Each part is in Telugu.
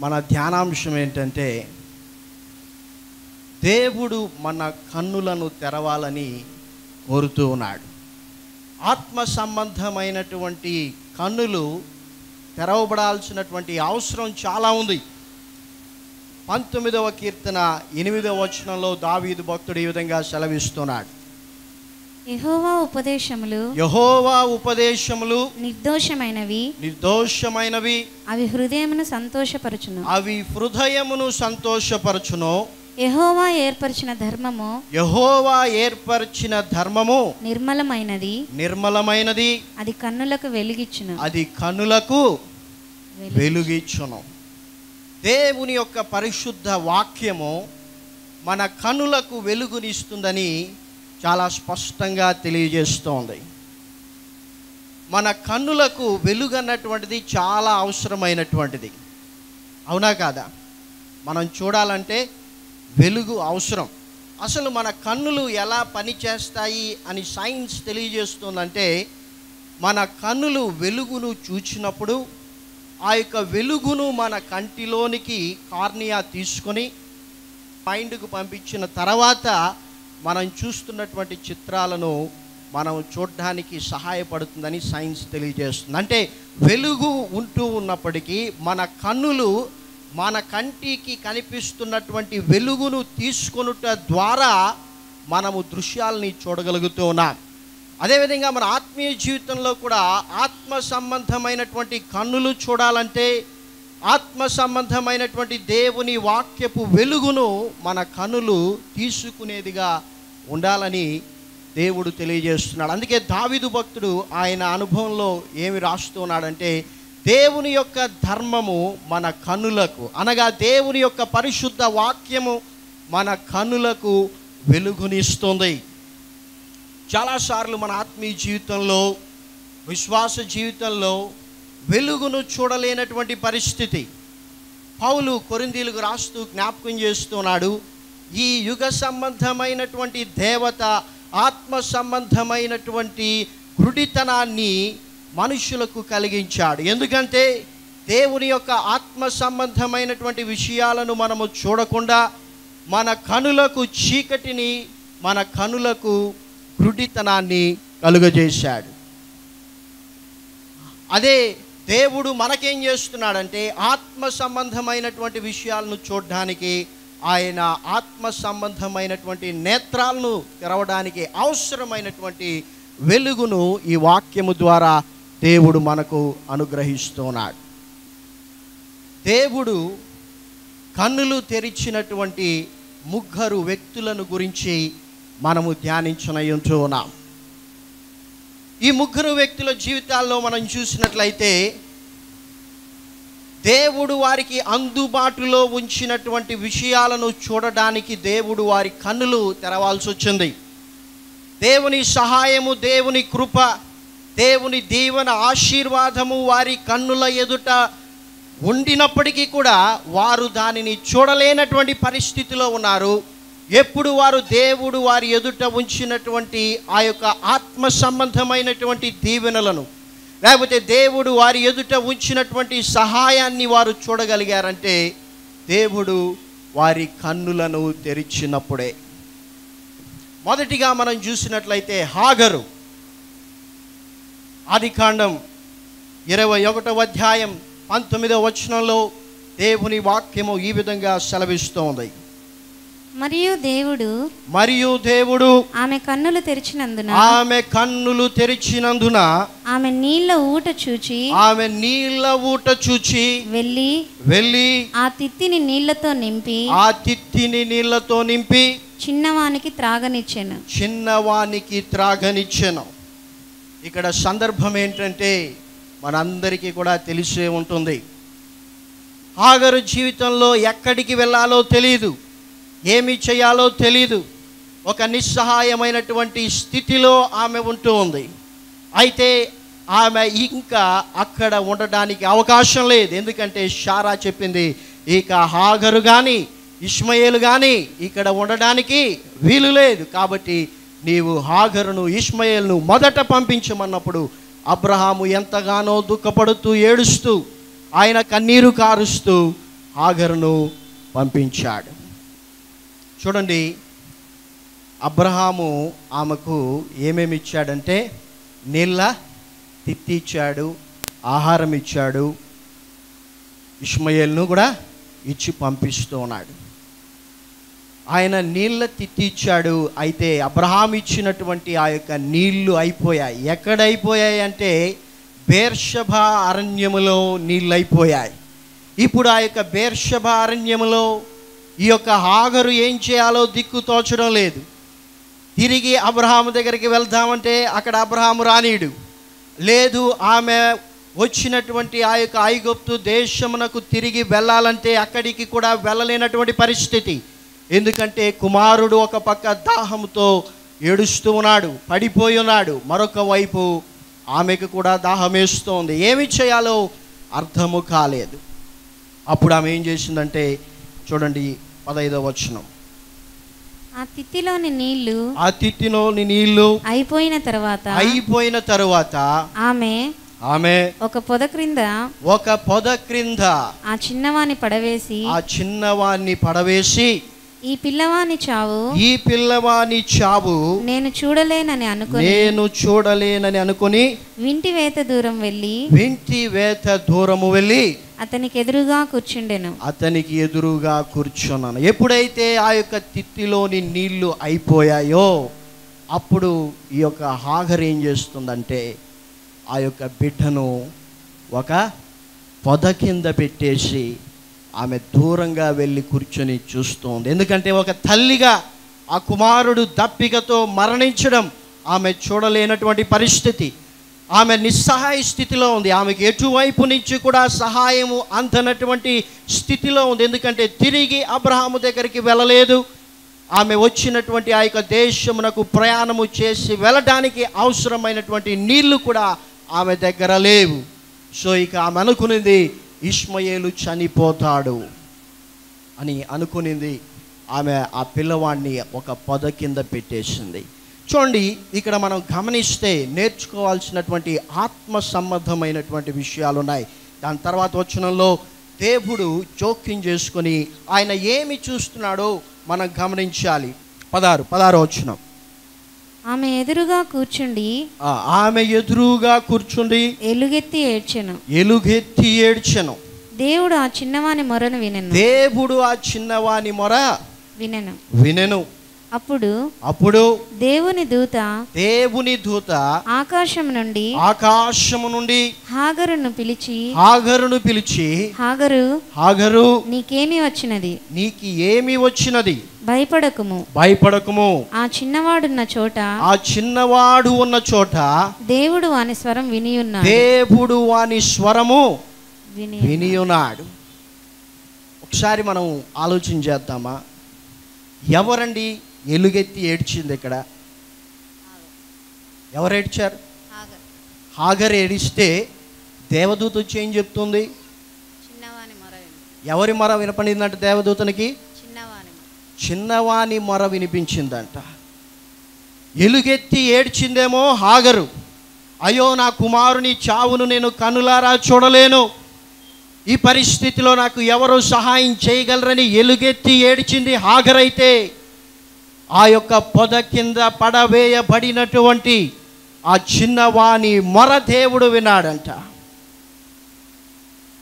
మన ధ్యానాంశం ఏంటంటే దేవుడు మన కన్నులను తెరవాలని కోరుతూ ఉన్నాడు. ఆత్మ సంబంధమైనటువంటి కన్నులు తెరవబడాల్సినటువంటి అవసరం చాలా ఉంది. పంతొమ్మిదవ కీర్తన ఎనిమిదవ వచనంలో దావీదు భక్తుడు ఈ విధంగా సెలవిస్తున్నాడు. యెహోవా ఉపదేశములు యహోవా ఉపదేశములు నిర్దోషమైనవి. నిర్దోషమైనవి. అవి హృదయమును సంతోషపరచును. అవి హృదయమును సంతోషపరచును. యెహోవా ఏర్పరిచిన ధర్మము యహోవా ఏర్పరిచిన ధర్మము నిర్మలమైనది. నిర్మలమైనది. అది కన్నులకు వెలిగిచ్చును. అది వెలుగు. వెలుగిచ్చును. దేవుని యొక్క పరిశుద్ధ వాక్యము మన కనులకు వెలుగునిస్తుందని చాలా స్పష్టంగా తెలియజేస్తోంది. మన కన్నులకు వెలుగు అన్నటువంటిది చాలా అవసరమైనటువంటిది. అవునా కాదా? మనం చూడాలంటే వెలుగు అవసరం. అసలు మన కన్నులు ఎలా పనిచేస్తాయి అని సైన్స్ తెలియజేస్తుందంటే మన కన్నులు వెలుగును చూచినప్పుడు ఆ యొక్క వెలుగును మన కంటిలోనికి కార్నియా తీసుకొని మైండ్కు పంపించిన తర్వాత మనం చూస్తున్నటువంటి చిత్రాలను మనం చూడడానికి సహాయపడుతుందని సైన్స్ తెలియజేస్తుంది. అంటే వెలుగు ఉంటూ ఉన్నప్పటికీ మన కన్నులు మన కంటికి కనిపిస్తున్నటువంటి వెలుగును తీసుకొనుట ద్వారా మనము దృశ్యాలని చూడగలుగుతూ ఉన్నాం. అదేవిధంగా మన ఆత్మీయ జీవితంలో కూడా ఆత్మ సంబంధమైనటువంటి కన్నులు చూడాలంటే ఆత్మ సంబంధమైనటువంటి దేవుని వాక్యపు వెలుగును మన కన్నులు తీసుకునేదిగా ఉండాలని దేవుడు తెలియజేస్తున్నాడు. అందుకే దావిదు భక్తుడు ఆయన అనుభవంలో ఏమి రాస్తున్నాడంటే దేవుని యొక్క ధర్మము మన కనులకు అనగా దేవుని యొక్క పరిశుద్ధ వాక్యము మన కన్నులకు వెలుగునిస్తుంది. చాలాసార్లు మన ఆత్మీయ జీవితంలో విశ్వాస జీవితంలో వెలుగును చూడలేనటువంటి పరిస్థితి. పౌలు కొరిందీలకు రాస్తూ జ్ఞాపకం చేస్తున్నాడు ఈ యుగ సంబంధమైనటువంటి దేవత ఆత్మ సంబంధమైనటువంటి గుడితనాన్ని మనుషులకు కలిగించాడు. ఎందుకంటే దేవుని యొక్క ఆత్మ సంబంధమైనటువంటి విషయాలను మనము చూడకుండా మన కనులకు చీకటిని మన కనులకు గుడితనాన్ని కలుగజేశాడు. అదే దేవుడు మనకేం చేస్తున్నాడంటే ఆత్మ సంబంధమైనటువంటి విషయాలను చూడడానికి ఆయన ఆత్మ సంబంధమైనటువంటి నేత్రాలను తెరవడానికి అవసరమైనటువంటి వెలుగును ఈ వాక్యము ద్వారా దేవుడు మనకు అనుగ్రహిస్తున్నాడు. దేవుడు కన్నులు తెరిచినటువంటి ముగ్గురు వ్యక్తులను గురించి మనము ధ్యానించనయుంటూ ఉన్నాం ఈ ముగ్గురు వ్యక్తుల జీవితాల్లో మనం చూసినట్లయితే దేవుడు వారికి అందుబాటులో ఉంచినటువంటి విషయాలను చూడడానికి దేవుడు వారి కన్నులు తెరవాల్సి వచ్చింది. దేవుని సహాయము దేవుని కృప దేవుని దీవెన ఆశీర్వాదము వారి కన్నుల ఎదుట ఉండినప్పటికీ కూడా వారు దానిని చూడలేనటువంటి పరిస్థితిలో ఉన్నారు. ఎప్పుడు వారు దేవుడు వారి ఎదుట ఉంచినటువంటి ఆ యొక్క ఆత్మ సంబంధమైనటువంటి దీవెనలను లేకపోతే దేవుడు వారి ఎదుట ఉంచినటువంటి సహాయాన్ని వారు చూడగలిగారంటే దేవుడు వారి కన్నులను తెరిచినప్పుడే. మొదటిగా మనం చూసినట్లయితే హాగరు. ఆదికాండం ఇరవై ఒకటవ అధ్యాయం పంతొమ్మిదవ వచనంలో దేవుని వాక్యము ఈ విధంగా సెలవిస్తోంది. మరియు దేవుడు మరియు దేవుడు ఆమె కన్నులు తెరిచినందున ఆమె కన్నులు తెరిచినందున ఆమె నీళ్ళ ఊట చూచి ఆమె నీళ్ళ ఊట చూచి వెళ్ళి వెళ్ళి ఆ తిత్తిని నీళ్ళతో నింపి ఆ తిత్తిని నీళ్ళతో నింపి చిన్నవానికి త్రాగనిచ్చెను. చిన్నవానికి త్రాగనిచ్చెను. ఇక్కడ సందర్భం ఏంటంటే మనందరికీ కూడా తెలిసే ఉంటుంది. ఆగరు జీవితంలో ఎక్కడికి వెళ్ళాలో తెలియదు ఏమి చేయాలో తెలియదు ఒక నిస్సహాయమైనటువంటి స్థితిలో ఆమె ఉంటూ ఉంది. అయితే ఆమె ఇంకా అక్కడ ఉండడానికి అవకాశం లేదు. ఎందుకంటే షారా చెప్పింది ఇక హాగరు కానీ ఇష్మయేలు కానీ ఇక్కడ ఉండడానికి వీలు లేదు. కాబట్టి నీవు హాగరును ఇష్మయేల్ను మొదట పంపించమన్నప్పుడు అబ్రహాము ఎంతగానో దుఃఖపడుతూ ఏడుస్తూ ఆయన కన్నీరు కారుస్తూ హాగరును పంపించాడు. చూడండి అబ్రహాము ఆమెకు ఏమేమి ఇచ్చాడంటే నీళ్ళ తిత్తి ఇచ్చాడు ఆహారం ఇచ్చాడు ఇష్మయల్ను కూడా ఇచ్చి పంపిస్తూ ఉన్నాడు. ఆయన నీళ్ళ తిత్తి ఇచ్చాడు అయితే అబ్రహాం ఇచ్చినటువంటి ఆ యొక్క నీళ్ళు అయిపోయాయి. ఎక్కడ అయిపోయాయి అంటే బేర్షభ అరణ్యములో నీళ్ళు అయిపోయాయి ఇప్పుడు ఆ యొక్క బేర్షభ అరణ్యములో ఈ యొక్క హాగరు ఏం చేయాలో దిక్కు తోచడం లేదు. తిరిగి అబ్రహాము దగ్గరికి వెళ్దామంటే అక్కడ అబ్రహాము రానీడు. లేదు ఆమె వచ్చినటువంటి ఆ యొక్క ఐగుప్తు దేశమునకు తిరిగి వెళ్ళాలంటే అక్కడికి కూడా వెళ్ళలేనటువంటి పరిస్థితి. ఎందుకంటే కుమారుడు ఒక పక్క దాహంతో ఏడుస్తూ ఉన్నాడు పడిపోయి ఉన్నాడు. మరొక వైపు ఆమెకు కూడా దాహం వేస్తోంది. ఏమి చేయాలో అర్థము కాలేదు. అప్పుడు ఆమె ఏం చేసిందంటే చూడండి పదైదవ వచనం. ఆ తిత్తిలోని నీళ్ళు ఆ తిత్తిలోని నీళ్ళు అయిపోయిన తర్వాత అయిపోయిన తరువాత ఆమె ఆమె ఒక పొద క్రింద ఒక పొద క్రింద ఆ చిన్నవాని పడవేసి ఆ చిన్నవాణ్ణి పడవేసి ఈ పిల్లవాని చావు ఈ పిల్లవాని చావు నేను చూడలేనని అనుకుని నేను చూడలేనని అనుకుని వింటి వేత దూరం వెళ్ళి వింటి వేత దూరము వెళ్ళి అతనికి ఎదురుగా కూర్చుండెను. అతనికి ఎదురుగా కూర్చున్నాను. ఎప్పుడైతే ఆ యొక్క తిత్తిలోని నీళ్ళు అయిపోయాయో అప్పుడు ఈ యొక్క హాగర్ ఏం చేస్తుందంటే ఆ యొక్క బిడ్డను ఒక పొద కింద పెట్టేసి ఆమె దూరంగా వెళ్ళి కూర్చొని చూస్తోంది. ఎందుకంటే ఒక తల్లిగా ఆ కుమారుడు దప్పికతో మరణించడం ఆమె చూడలేనటువంటి పరిస్థితి. ఆమె నిస్సహాయ స్థితిలో ఉంది. ఆమెకి ఎటువైపు నుంచి కూడా సహాయము అందనటువంటి స్థితిలో ఉంది. ఎందుకంటే తిరిగి అబ్రహాము దగ్గరికి వెళ్ళలేదు. ఆమె వచ్చినటువంటి ఆ యొక్క దేశమునకు ప్రయాణము చేసి వెళ్ళడానికి అవసరమైనటువంటి నీళ్ళు కూడా ఆమె దగ్గర లేవు. సో ఇక ఆమె అనుకునింది ఇష్మయేలు చనిపోతాడు అని అనుకునింది. ఆమె ఆ పిల్లవాడిని ఒక పొద కింద పెట్టేసింది. చూడండి ఇక్కడ మనం గమనిస్తే నేర్చుకోవాల్సినటువంటి ఆత్మ సంబంధమైనటువంటి విషయాలు ఉన్నాయి దాని తర్వాత వచనంలో దేవుడు జోక్యం చేసుకొని ఆయన ఏమి చూస్తున్నాడో మనం గమనించాలి. పదారు పదారు వచనం. ఆమె ఎదురుగా కూర్చుండి ఆమె ఎదురుగా కూర్చుండి ఎలుగెత్తి ఏడ్చెను. ఎలుగెత్తి ఏడ్చెను. దేవుడు ఆ చిన్నవాని మొరను వినెను. దేవుడు ఆ చిన్నవాని మొర వినెను. వినెను. అప్పుడు అప్పుడు దేవుని దూత దేవుని దూత ఆకాశం నుండి ఆకాశము నుండి హాగరును పిలిచి హాగరును పిలిచి హాగరు హాగరు నీకేమి వచ్చినది? నీకు ఏమి వచ్చినది? భయపడకుము. భయపడకము. ఆ చిన్నవాడున్న చోట ఆ చిన్నవాడు ఉన్న చోట దేవుడు వాని స్వరం వినియున్నాడు. దేవుడు వాని స్వరము విని వినియున్నాడు. ఒకసారి మనం ఆలోచన చేద్దామా? ఎవరండి ఎలుగెత్తి ఏడ్చింది ఇక్కడ. ఎవరు ఏడ్చారు? హాగర్. ఏడిస్తే దేవదూత వచ్చి ఏం చెప్తుంది? ఎవరి మొర వినపడిందంట దేవదూతనికి? చిన్నవాని చిన్నవాని మొర వినిపించిందంట. ఎలుగెత్తి ఏడ్చిందేమో హాగరు. అయ్యో నా కుమారుని చావును నేను కనులారా చూడలేను. ఈ పరిస్థితిలో నాకు ఎవరు సహాయం చేయగలరని ఎలుగెత్తి ఏడ్చింది హాగరైతే. ఆ యొక్క పొద కింద పడవేయబడినటువంటి ఆ చిన్నవాని మొర దేవుడు వినాడంట.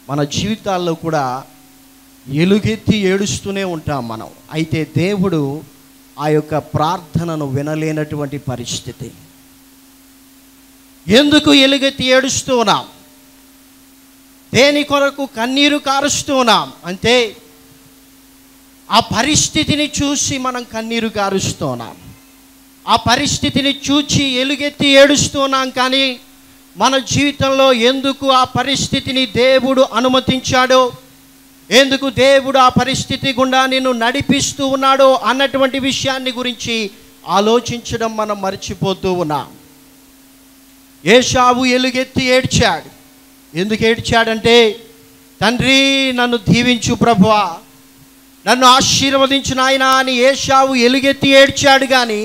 మన జీవితాల్లో కూడా ఎలుగెత్తి ఏడుస్తూనే ఉంటాం మనం. అయితే దేవుడు ఆ యొక్క ప్రార్థనను వినలేనటువంటి పరిస్థితి. ఎందుకు ఎలుగెత్తి ఏడుస్తూ ఉన్నాం? దేని కొరకు కన్నీరు కారుస్తూ ఉన్నాం? అంటే ఆ పరిస్థితిని చూసి మనం కన్నీరు గారుస్తున్నాం. ఆ పరిస్థితిని చూచి ఎలుగెత్తి ఏడుస్తున్నాం కానీ మన జీవితంలో ఎందుకు ఆ పరిస్థితిని దేవుడు అనుమతించాడో ఎందుకు దేవుడు ఆ పరిస్థితి గుండా నిన్ను నడిపిస్తూ ఉన్నాడో అన్నటువంటి విషయాన్ని గురించి ఆలోచించడం మనం మర్చిపోతూ ఉన్నాం. ఏషావు ఎలుగెత్తి ఏడ్చాడు. ఎందుకు ఏడ్చాడంటే తండ్రి నన్ను దీవించు ప్రభువా. నన్ను ఆశీర్వదించిన ఆయన అని ఏషావు ఎలుగెత్తి ఏడ్చాడు కానీ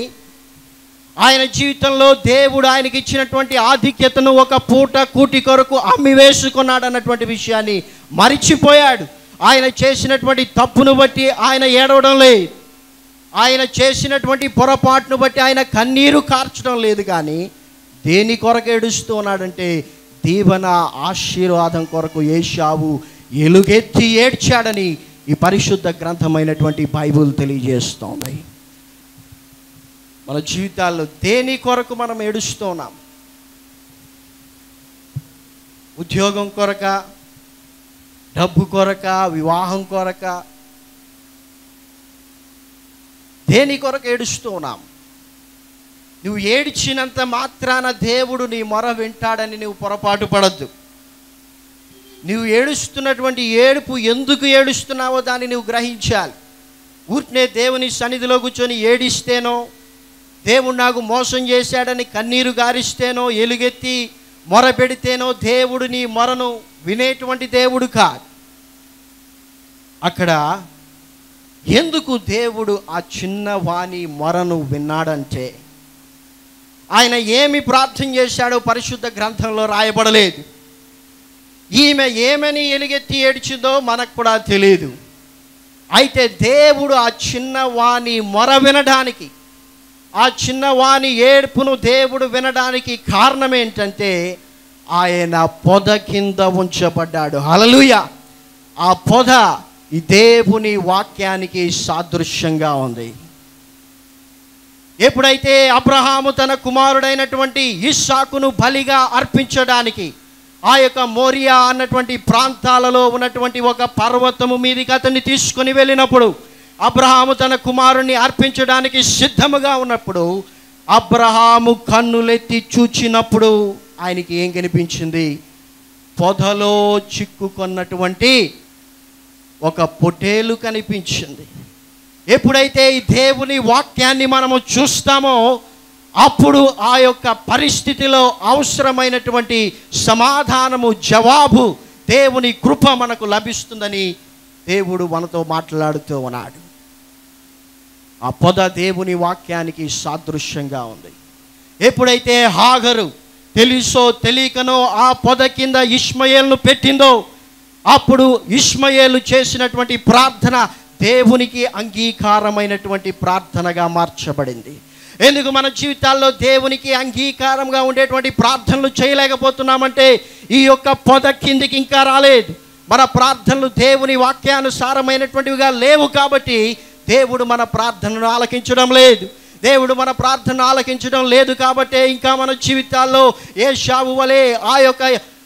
ఆయన జీవితంలో దేవుడు ఆయనకి ఇచ్చినటువంటి ఆధిక్యతను ఒక పూట కూటి కొరకు అమ్మి వేసుకున్నాడు అన్నటువంటి విషయాన్ని మరిచిపోయాడు. ఆయన చేసినటువంటి తప్పును బట్టి ఆయన ఏడవడం లేదు. ఆయన చేసినటువంటి పొరపాటును బట్టి ఆయన కన్నీరు కార్చడం లేదు కానీ దేని కొరకు ఏడుస్తూ ఉన్నాడంటే దీవెన ఆశీర్వాదం కొరకు ఏషావు ఎలుగెత్తి ఏడ్చాడని ఈ పరిశుద్ధ గ్రంథమైనటువంటి బైబుల్ తెలియజేస్తోంది. మన జీవితాల్లో దేని కొరకు మనం ఏడుస్తున్నాం? ఉద్యోగం కొరక డబ్బు కొరక వివాహం కొరక దేని కొరకు ఏడుస్తున్నాం? నువ్వు ఏడ్చినంత మాత్రాన దేవుడు నీ మొర వింటాడని నువ్వు పొరపాటు పడద్దు. నువ్వు ఏడుస్తున్నటువంటి ఏడుపు ఎందుకు ఏడుస్తున్నావో దాన్ని నువ్వు గ్రహించాలి. ఊరినే దేవుని సన్నిధిలో కూర్చొని ఏడిస్తేనో దేవుడు నాకు మోసం చేశాడని కన్నీరు గారిస్తేనో ఎలుగెత్తి మొర పెడితేనో దేవుడు నీ మొరను వినేటువంటి దేవుడు కాదు. అక్కడ ఎందుకు దేవుడు ఆ చిన్నవాణి మొరను విన్నాడంటే ఆయన ఏమి ప్రార్థన చేశాడో పరిశుద్ధ గ్రంథంలో రాయబడలేదు. ఈమె ఏమని ఎలుగెత్తి ఏడ్చిందో మనకు కూడా తెలియదు అయితే దేవుడు ఆ చిన్నవాణి మొర వినడానికి ఆ చిన్నవాని ఏడుపును దేవుడు వినడానికి కారణం ఏంటంటే ఆయన పొద కింద ఉంచబడ్డాడు. హలలుయ ఆ పొద ఈ దేవుని వాక్యానికి సాదృశ్యంగా ఉంది. ఎప్పుడైతే అబ్రహాము తన కుమారుడైనటువంటి ఇస్సాకును బలిగా అర్పించడానికి ఆ యొక్క మోరియా అన్నటువంటి ప్రాంతాలలో ఉన్నటువంటి ఒక పర్వతము మీదకి అతన్ని తీసుకుని వెళ్ళినప్పుడు అబ్రహాము తన కుమారుణ్ణి అర్పించడానికి సిద్ధముగా ఉన్నప్పుడు అబ్రహాము కన్నులెత్తి చూచినప్పుడు ఆయనకి ఏం కనిపించింది? పొదలో చిక్కుకున్నటువంటి ఒక పొటేలు కనిపించింది. ఎప్పుడైతే ఈ దేవుని వాక్యాన్ని మనము చూస్తామో అప్పుడు ఆ యొక్క పరిస్థితిలో అవసరమైనటువంటి సమాధానము జవాబు దేవుని కృప మనకు లభిస్తుందని దేవుడు మనతో మాట్లాడుతూ ఉన్నాడు. ఆ పొద దేవుని వాక్యానికి సాదృశ్యంగా ఉంది. ఎప్పుడైతే హాగరు తెలుసో తెలియకనో ఆ పొద కింద ఇష్మయేల్ను పెట్టిందో అప్పుడు ఇష్మయేలు చేసినటువంటి ప్రార్థన దేవునికి అంగీకారమైనటువంటి ప్రార్థనగా మార్చబడింది. ఎందుకు మన జీవితాల్లో దేవునికి అంగీకారంగా ఉండేటువంటి ప్రార్థనలు చేయలేకపోతున్నామంటే ఈ యొక్క పొద కిందికి ఇంకా రాలేదు. మన ప్రార్థనలు దేవుని వాక్యానుసారమైనటువంటివిగా లేవు కాబట్టి దేవుడు మన ప్రార్థనను ఆలకించడం లేదు. దేవుడు మన ప్రార్థన ఆలకించడం లేదు కాబట్టే ఇంకా మన జీవితాల్లో ఏ షావు వలె ఆ యొక్క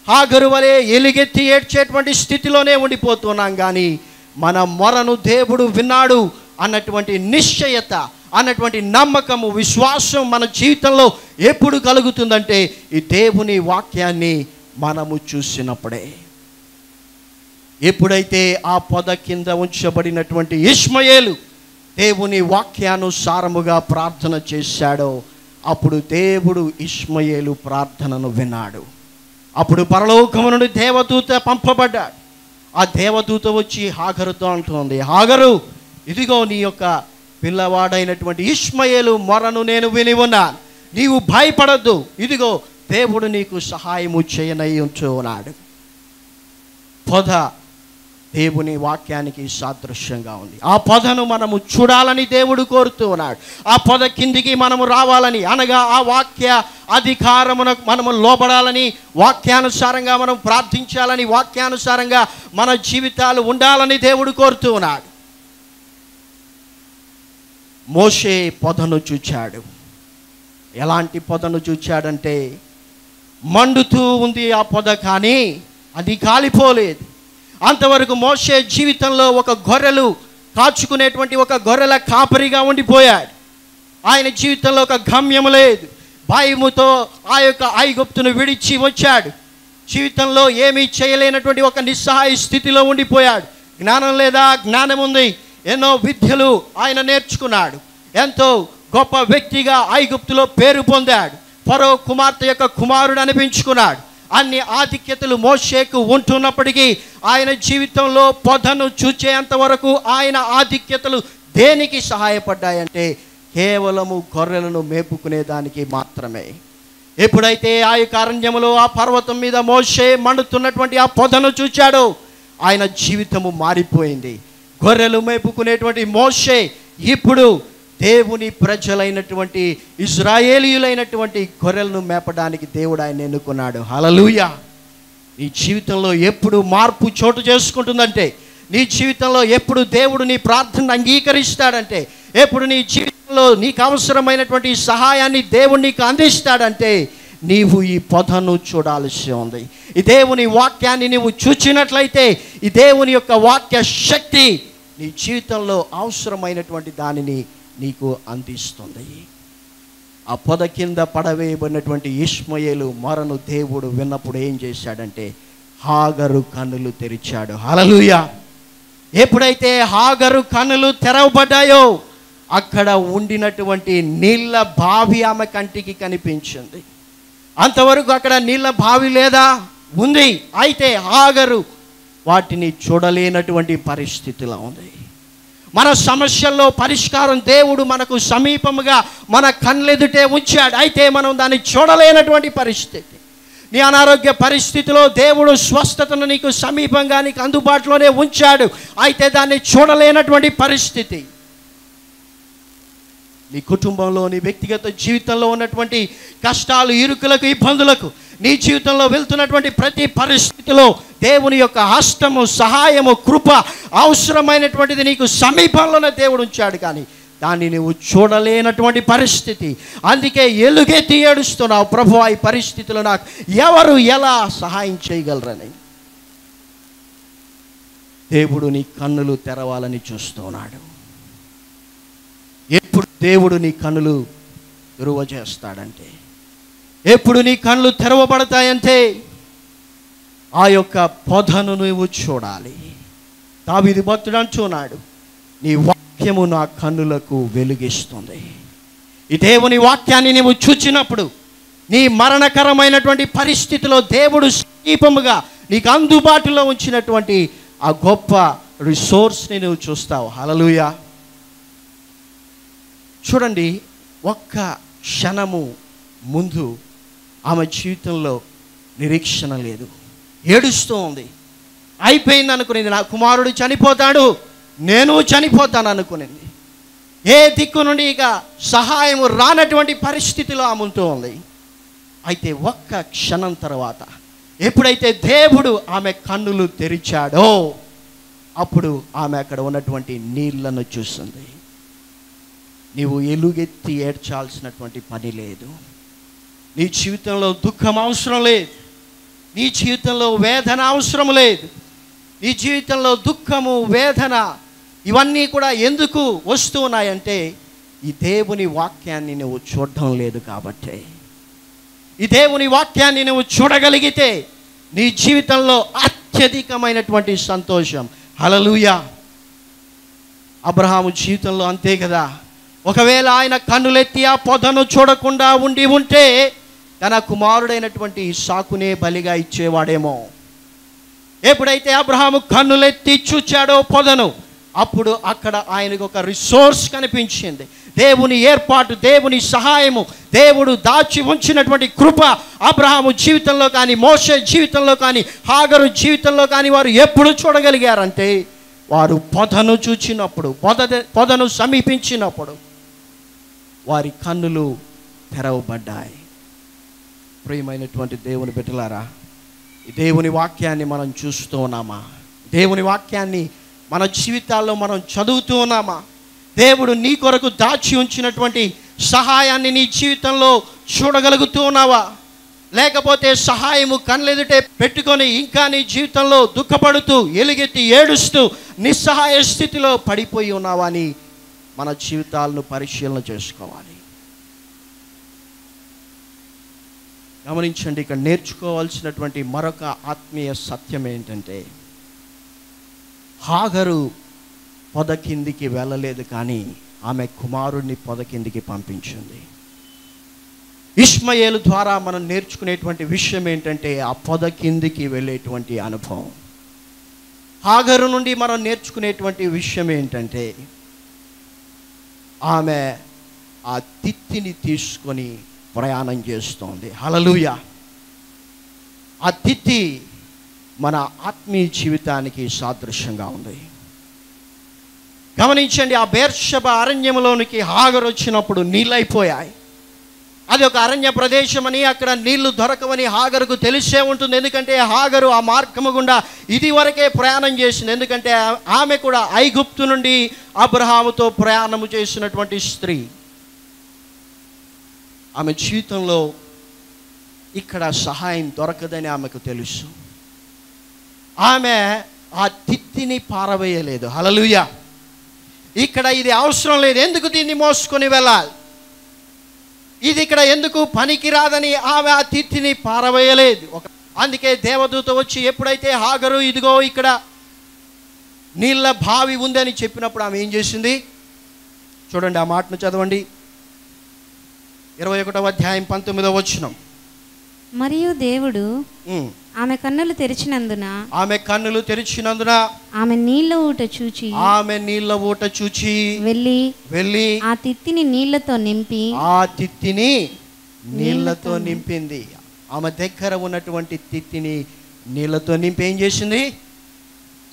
హాగరు వలె ఎలుగెత్తి ఏడ్చేటువంటి స్థితిలోనే ఉండిపోతున్నాం కానీ మన మొరను దేవుడు విన్నాడు అన్నటువంటి నిశ్చయత అన్నటువంటి నమ్మకము విశ్వాసం మన జీవితంలో ఎప్పుడు కలుగుతుందంటే ఈ దేవుని వాక్యాన్ని మనము చూసినప్పుడే. ఎప్పుడైతే ఆ పొద కింద ఉంచబడినటువంటి ఇష్మయేలు దేవుని వాక్యానుసారముగా ప్రార్థన చేశాడో అప్పుడు దేవుడు ఇష్మయేలు ప్రార్థనను విన్నాడు. అప్పుడు పరలోకము నుండి దేవదూత పంపబడ్డాడు. ఆ దేవదూత వచ్చి హాగరుతో అంటుంది హాగరు ఇదిగో నీ యొక్క పిల్లవాడైనటువంటి ఇష్మయేలు మొరను నేను విని ఉన్నాను. నీవు భయపడద్దు. ఇదిగో దేవుడు నీకు సహాయము చేయనై ఉన్నాడు. పొద దేవుని వాక్యానికి సాదృశ్యంగా ఉంది. ఆ పొదను మనము చూడాలని దేవుడు కోరుతూ ఉన్నాడు. ఆ పొద కిందికి మనము రావాలని అనగా ఆ వాక్య అధికారమునకు మనము లోబడాలని వాక్యానుసారంగా మనం ప్రార్థించాలని వాక్యానుసారంగా మన జీవితాలు ఉండాలని దేవుడు కోరుతూ ఉన్నాడు. మోషే పొదను చూచాడు. ఎలాంటి పొదను చూచాడంటే మండుతూ ఉంది ఆ పొద కానీ అది కాలిపోలేదు. అంతవరకు మోషే జీవితంలో ఒక గొర్రెలు కాచుకునేటువంటి ఒక గొర్రెల కాపరిగా ఉండిపోయాడు. ఆయన జీవితంలో ఒక గమ్యం లేదు. భయముతో ఆ యొక్క ఐగుప్తును విడిచి వచ్చాడు. జీవితంలో ఏమీ చేయలేనటువంటి ఒక నిస్సహాయ స్థితిలో ఉండిపోయాడు. జ్ఞానం లేదా జ్ఞానం ఉంది ఎన్నో విద్యలు ఆయన నేర్చుకున్నాడు. ఎంతో గొప్ప వ్యక్తిగా ఐగుప్తులో పేరు పొందాడు. ఫరో కుమార్తె యొక్క కుమారుడు అనిపించుకున్నాడు. అన్ని ఆధిక్యతలు మోషేకు ఉంటున్నప్పటికీ ఆయన జీవితంలో పొదను చూచేంత వరకు ఆయన ఆధిక్యతలు దేనికి సహాయపడ్డాయంటే కేవలము గొర్రెలను మేపుకునేదానికి మాత్రమే. ఎప్పుడైతే ఆ యొక్క అరణ్యములో ఆ పర్వతం మీద మోషే మండుతున్నటువంటి ఆ పొదను చూచాడో ఆయన జీవితము మారిపోయింది. గొర్రెలు మేపుకునేటువంటి మోషే ఇప్పుడు దేవుని ప్రజలైనటువంటి ఇజ్రాయేలీయులైనటువంటి గొర్రెలను మేపడానికి దేవుడు ఆయన ఎన్నుకున్నాడు. హలలుయ నీ జీవితంలో ఎప్పుడు మార్పు చోటు చేసుకుంటుందంటే నీ జీవితంలో ఎప్పుడు దేవుడు నీ ప్రార్థన అంగీకరిస్తాడంటే ఎప్పుడు నీ జీవితంలో నీకు అవసరమైనటువంటి సహాయాన్ని దేవుడు నీకు అందిస్తాడంటే నీవు ఈ పొదను చూడాల్సి ఉంది. ఈ దేవుని వాక్యాన్ని నీవు చూచినట్లయితే ఈ దేవుని యొక్క వాక్య శక్తి నీ జీవితంలో అవసరమైనటువంటి దానిని నీకు అందిస్తుంది. ఆ పొద కింద పడవేయబడినటువంటి ఇష్మయేలు మరను దేవుడు విన్నప్పుడు ఏం చేశాడంటే హాగరు కన్నులు తెరిచాడు. హలలుయ ఎప్పుడైతే హాగరు కన్నులు తెరవబడ్డాయో అక్కడ ఉండినటువంటి నీళ్ళ బావి ఆమె కంటికి కనిపించింది. అంతవరకు అక్కడ నీళ్ళ బావి లేదా? ఉంది. అయితే ఆగరు. వాటిని చూడలేనటువంటి పరిస్థితిలో ఉంది. మన సమస్యల్లో పరిష్కారం దేవుడు మనకు సమీపముగా మన కళ్ళెదుటే ఉంచాడు. అయితే మనం దాన్ని చూడలేనటువంటి పరిస్థితి. నీ అనారోగ్య పరిస్థితిలో దేవుడు స్వస్థతను నీకు సమీపంగా నీకు అందుబాటులోనే ఉంచాడు. అయితే దాన్ని చూడలేనటువంటి పరిస్థితి. నీ కుటుంబంలో నీ వ్యక్తిగత జీవితంలో ఉన్నటువంటి కష్టాలు ఇరుకులకు ఇబ్బందులకు నీ జీవితంలో వెళ్తున్నటువంటి ప్రతి పరిస్థితిలో దేవుని యొక్క హస్తము సహాయము కృప అవసరమైనటువంటిది నీకు సమీపంలోనే దేవుడు ఉంచాడు కానీ దాన్ని నువ్వు చూడలేనటువంటి పరిస్థితి. అందుకే ఎలుగెత్తి ఏడుస్తున్నావు ప్రభు ఈ పరిస్థితిలో నాకు ఎవరు ఎలా సహాయం చేయగలరని? దేవుడు నీ కన్నులు తెరవాలని చూస్తున్నాడు. ఎప్పుడు దేవుడు నీ కన్నులు తెరువ చేస్తాడంటే ఎప్పుడు నీ కళ్ళు తెరవబడతాయంటే? ఆ యొక్క పొదను నువ్వు చూడాలి. దావిది భక్తుడు అంటున్నాడు నీ వాక్యము నా కన్నులకు వెలుగిస్తుంది. ఈ దేవుని వాక్యాన్ని నీవు చూచినప్పుడు నీ మరణకరమైనటువంటి పరిస్థితిలో దేవుడు సమీపముగా నీకు అందుబాటులో ఉంచినటువంటి ఆ గొప్ప రిసోర్స్ని నువ్వు చూస్తావు. హలలుయా చూడండి ఒక్క క్షణము ముందు ఆమె జీవితంలో నిరీక్షణ లేదు. ఏడుస్తూ ఉంది. అయిపోయింది అనుకునేది నా కుమారుడు చనిపోతాడు నేను చనిపోతాను అనుకునేది. ఏ దిక్కు నుండి ఇక సహాయము రానటువంటి పరిస్థితిలో అమ్ముతూ ఉంది. అయితే ఒక్క క్షణం తర్వాత ఎప్పుడైతే దేవుడు ఆమె కన్నులు తెరిచాడో అప్పుడు ఆమె అక్కడ ఉన్నటువంటి నీళ్ళను చూస్తుంది నీవు ఎలుగెత్తి ఏడ్చాల్సినటువంటి పని లేదు. నీ జీవితంలో దుఃఖం అవసరం లేదు. నీ జీవితంలో వేదన అవసరం లేదు. నీ జీవితంలో దుఃఖము వేదన ఇవన్నీ కూడా ఎందుకు వస్తూ ఉన్నాయంటే ఈ దేవుని వాక్యాన్ని నువ్వు చూడడం లేదు కాబట్టి. ఈ దేవుని వాక్యాన్ని నువ్వు చూడగలిగితే నీ జీవితంలో అత్యధికమైనటువంటి సంతోషం. హలలుయా అబ్రహాము జీవితంలో అంతే కదా. ఒకవేళ ఆయన కన్నులెత్తి ఆ పొదను చూడకుండా ఉండి ఉంటే తన కుమారుడైనటువంటి సాకునే బలిగా ఇచ్చేవాడేమో. ఎప్పుడైతే అబ్రహాము కన్నులెత్తి చూచాడో పొదను అప్పుడు అక్కడ ఆయనకు ఒక రిసోర్స్ కనిపించింది. దేవుని ఏర్పాటు దేవుని సహాయము దేవుడు దాచి ఉంచినటువంటి కృప అబ్రహాము జీవితంలో కానీ మోస జీవితంలో కానీ హాగరు జీవితంలో కానీ వారు ఎప్పుడు చూడగలిగారంటే వారు పొదను చూచినప్పుడు పొద పొదను సమీపించినప్పుడు వారి కన్నులు తెరవబడ్డాయి. ప్రియమైనటువంటి దేవుని బిడ్డలారా దేవుని వాక్యాన్ని మనం చూస్తూ ఉన్నామా? దేవుని వాక్యాన్ని మన జీవితాల్లో మనం చదువుతూ ఉన్నామా? దేవుడు నీ కొరకు దాచి ఉంచినటువంటి సహాయాన్ని నీ జీవితంలో చూడగలుగుతూ ఉన్నావా? లేకపోతే సహాయము కళ్ళెదుటే పెట్టుకొని ఇంకా నీ జీవితంలో దుఃఖపడుతూ ఎలుగెత్తి ఏడుస్తూ నిస్సహాయ స్థితిలో పడిపోయి ఉన్నావా అని మన జీవితాలను పరిశీలన చేసుకోవాలి. గమనించండి ఇక్కడ నేర్చుకోవాల్సినటువంటి మరొక ఆత్మీయ సత్యం ఏంటంటే హాగరు పొద కిందికి వెళ్ళలేదు కానీ ఆమె కుమారుడిని పొద కిందికి పంపించింది. ఇష్మయేలు ద్వారా మనం నేర్చుకునేటువంటి విషయం ఏంటంటే ఆ పొద కిందికి వెళ్ళేటువంటి అనుభవం. హాగరు నుండి మనం నేర్చుకునేటువంటి విషయం ఏంటంటే ఆమె ఆ తిత్తిని తీసుకొని ప్రయాణం చేస్తోంది. హలలుయ ఆ తిత్తి మన ఆత్మీయ జీవితానికి సాదృశ్యంగా ఉంది. గమనించండి ఆ బేర్షబ అరణ్యంలోనికి హాగరు వచ్చినప్పుడు నీళ్ళైపోయాయి. అది ఒక అరణ్య ప్రదేశమని అక్కడ నీళ్ళు దొరకవని హాగరుకు తెలిసే ఉంటుంది. ఎందుకంటే హాగరు ఆ మార్గము గుండా ఇది వరకే ప్రయాణం చేసింది. ఎందుకంటే ఆమె కూడా ఐగుప్తు నుండి అబ్రహాముతో ప్రయాణము చేసినటువంటి స్త్రీ. ఆమె జీవితంలో ఇక్కడ సహాయం దొరకదని ఆమెకు తెలుసు. ఆమె ఆ తిత్తిని పారవేయలేదు. హలలుయ ఇక్కడ ఇది అవసరం లేదు. ఎందుకు దీన్ని మోసుకొని వెళ్ళాలి? ఇది ఇక్కడ ఎందుకు పనికిరాదని ఆమె ఆ తిత్తిని పారవేయలేదు. ఒక అందుకే దేవదూత వచ్చి ఎప్పుడైతే హాగరు ఇదిగో ఇక్కడ నీళ్ళ బావి ఉందని చెప్పినప్పుడు ఆమె ఏం చేసింది? చూడండి ఆ మాటను చదవండి. ఇరవై ఒకటవ అధ్యాయం పంతొమ్మిదవ వచ్చినం మరియు దేవుడు ఆమె కన్నులు తెరిచినందున ఆమె కన్నులు తెరిచినందున ఆమె నీళ్ళ ఊట చూచి ఆమె నీళ్ళ ఊట చూచి వెళ్ళి వెళ్ళి ఆ తిత్తిని నీళ్ళతో నింపి ఆ తిత్తిని నీళ్ళతో నింపింది. ఆమె దగ్గర ఉన్నటువంటి తిత్తిని నీళ్ళతో నింపి ఏం చేసింది?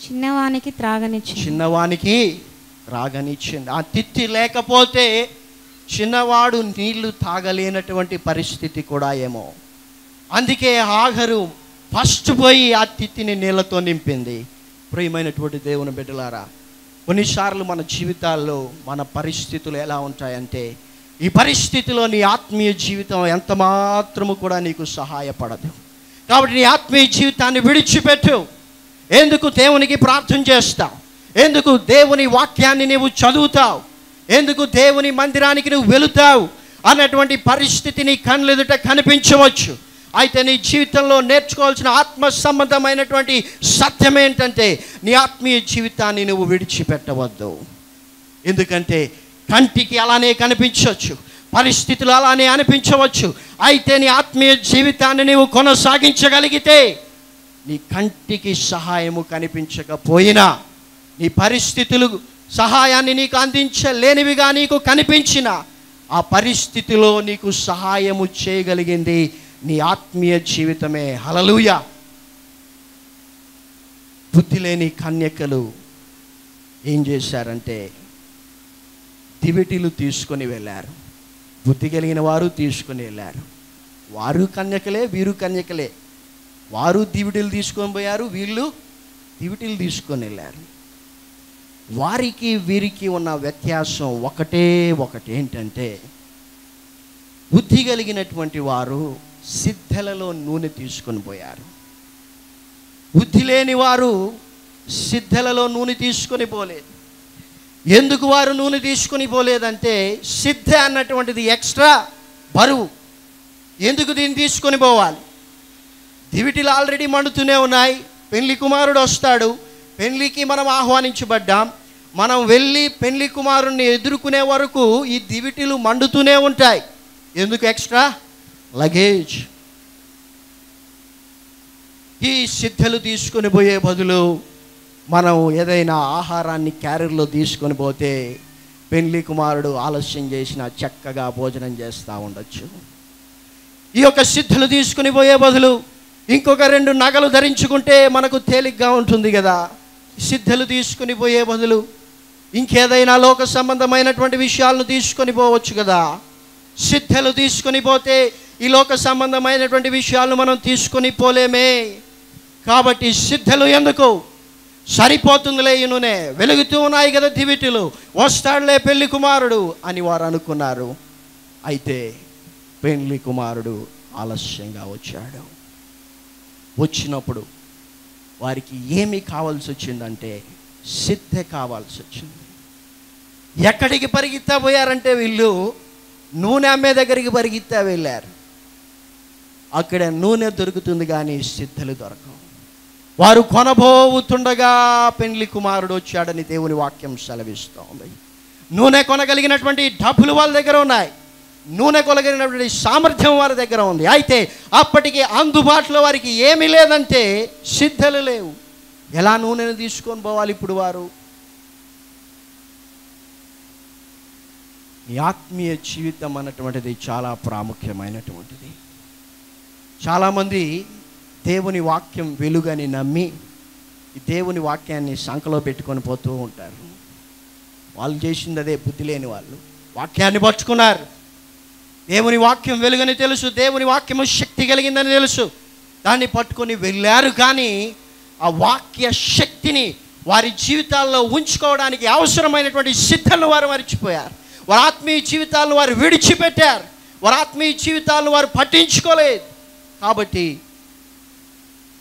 చిన్నవానికి త్రాగనిచ్చి చిన్నవానికి రాగనిచ్చింది ఆ తిత్తి లేకపోతే చిన్నవాడు నీళ్ళు తాగలేనటువంటి పరిస్థితి కూడా ఏమో. అందుకే ఆఖరు ఫస్ట్ పోయి ఆ తిత్తిని నీళ్ళతో నింపింది. ప్రియమైనటువంటి దేవుని బిడ్డలారా కొన్నిసార్లు మన జీవితాల్లో మన పరిస్థితులు ఎలా ఉంటాయంటే ఈ పరిస్థితిలో నీ ఆత్మీయ జీవితం ఎంత మాత్రము కూడా నీకు సహాయపడదు. కాబట్టి నీ ఆత్మీయ జీవితాన్ని విడిచిపెట్టు. ఎందుకు దేవునికి ప్రార్థన చేస్తావు ఎందుకు దేవుని వాక్యాన్ని నీవు చదువుతావు? ఎందుకు దేవుని మందిరానికి నువ్వు వెళుతావు? అన్నటువంటి పరిస్థితి నీ కళ్ళెదుట కనిపించవచ్చు. అయితే నీ జీవితంలో నేర్చుకోవాల్సిన ఆత్మ సంబంధమైనటువంటి సత్యం ఏంటంటే నీ ఆత్మీయ జీవితాన్ని నువ్వు విడిచిపెట్టవద్దు. ఎందుకంటే కంటికి అలానే కనిపించవచ్చు పరిస్థితులు అలానే అనిపించవచ్చు. అయితే నీ ఆత్మీయ జీవితాన్ని నీవు కొనసాగించగలిగితే నీ కంటికి సహాయము కనిపించకపోయినా నీ పరిస్థితులు సహాయాన్ని నీకు అందించలేనివిగా నీకు కనిపించిన ఆ పరిస్థితిలో నీకు సహాయము చేయగలిగింది నీ ఆత్మీయ జీవితమే. హలలుయ బుద్ధి లేని కన్యకలు ఏం చేశారంటే దివిటీలు తీసుకొని వెళ్ళారు. బుద్ధి కలిగిన వారు తీసుకొని వెళ్ళారు. వారు కన్యకలే వీరు కన్యకలే. వారు దివిటీలు తీసుకొని పోయారు వీళ్ళు దివిటీలు తీసుకొని వెళ్ళారు. వారికి వీరికి ఉన్న వ్యత్యాసం ఒకటే ఒకటి ఏంటంటే బుద్ధి కలిగినటువంటి వారు సిద్ధలలో నూనె తీసుకొని పోయారు. బుద్ధి లేని వారు సిద్ధలలో నూనె తీసుకొని పోలేదు. ఎందుకు వారు నూనె తీసుకొని పోలేదంటే సిద్ధ అన్నటువంటిది ఎక్స్ట్రా బరువు. ఎందుకు దీన్ని తీసుకొని పోవాలి? దివిటిలు ఆల్రెడీ మండుతూనే ఉన్నాయి. పెళ్ళి కుమారుడు వస్తాడు. పెళ్ళికి మనం ఆహ్వానించబడ్డాం. మనం వెళ్ళి పెళ్ళి కుమారుణ్ణి ఎదుర్కొనే వరకు ఈ దివిటిలు మండుతూనే ఉంటాయి. ఎందుకు ఎక్స్ట్రా? లగేజ్. ఈ సిద్ధలు తీసుకొని పోయే బదులు మనం ఏదైనా ఆహారాన్ని క్యారియర్లో తీసుకొని పోతే పెళ్ళి కుమారుడు ఆలస్యం చేసిన చక్కగా భోజనం చేస్తూ ఉండొచ్చు. ఈ యొక్క సిద్ధలు తీసుకుని పోయే బదులు ఇంకొక రెండు నగలు ధరించుకుంటే మనకు తేలిగ్గా ఉంటుంది కదా. సిద్ధలు తీసుకుని పోయే బదులు ఇంకేదైనా లోక సంబంధమైనటువంటి విషయాలను తీసుకొని పోవచ్చు కదా. సిద్ధలు తీసుకొని పోతే ఈ లోక సంబంధమైనటువంటి విషయాలను మనం తీసుకొని పోలేమే. కాబట్టి సిద్ధలు ఎందుకు? సరిపోతుందిలే ఈ నూనె. వెలుగుతూ ఉన్నాయి కదా దివిటిలు. వస్తాడులే పెళ్ళి కుమారుడు అని వారు అనుకున్నారు. అయితే పెళ్ళి కుమారుడు ఆలస్యంగా వచ్చాడు. వచ్చినప్పుడు వారికి ఏమి కావాల్సి వచ్చిందంటే సిద్ధ కావాల్సి వచ్చింది. ఎక్కడికి పరిగెత్తా పోయారంటే వీళ్ళు నూనె అమ్మే దగ్గరికి పరిగెత్తా వెళ్ళారు. అక్కడ నూనె దొరుకుతుంది కానీ సిద్ధలు దొరకవు. వారు కొనబోతుండగా పెండ్లి కుమారుడు వచ్చాడని దేవుని వాక్యం సెలవిస్తోంది. నూనె కొనగలిగినటువంటి డబ్బులు వాళ్ళ దగ్గర ఉన్నాయి. నూనె కొనగలిగినటువంటి సామర్థ్యం వారి దగ్గర ఉంది. అయితే అప్పటికి అందుబాటులో వారికి ఏమీ లేదంటే సిద్ధలు లేవు. ఎలా నూనెను తీసుకొని పోవాలి ఇప్పుడు వారు? ఈ ఆత్మీయ జీవితం అన్నటువంటిది చాలా ప్రాముఖ్యమైనటువంటిది. చాలామంది దేవుని వాక్యం వెలుగని నమ్మి దేవుని వాక్యాన్ని సంఖలో పెట్టుకొని పోతూ ఉంటారు. వాళ్ళు చేసింది అదే బుద్ధి లేని వాళ్ళు. వాక్యాన్ని పరుచుకున్నారు. దేవుని వాక్యం వెలుగని తెలుసు దేవుని వాక్యము శక్తి కలిగిందని తెలుసు. దాన్ని పట్టుకొని వెళ్ళారు కానీ ఆ వాక్య శక్తిని వారి జీవితాల్లో ఉంచుకోవడానికి అవసరమైనటువంటి సిద్ధలను వారు మర్చిపోయారు. వారి ఆత్మీయ జీవితాలను వారు విడిచిపెట్టారు. వారి ఆత్మీయ జీవితాలను వారు పట్టించుకోలేదు. కాబట్టి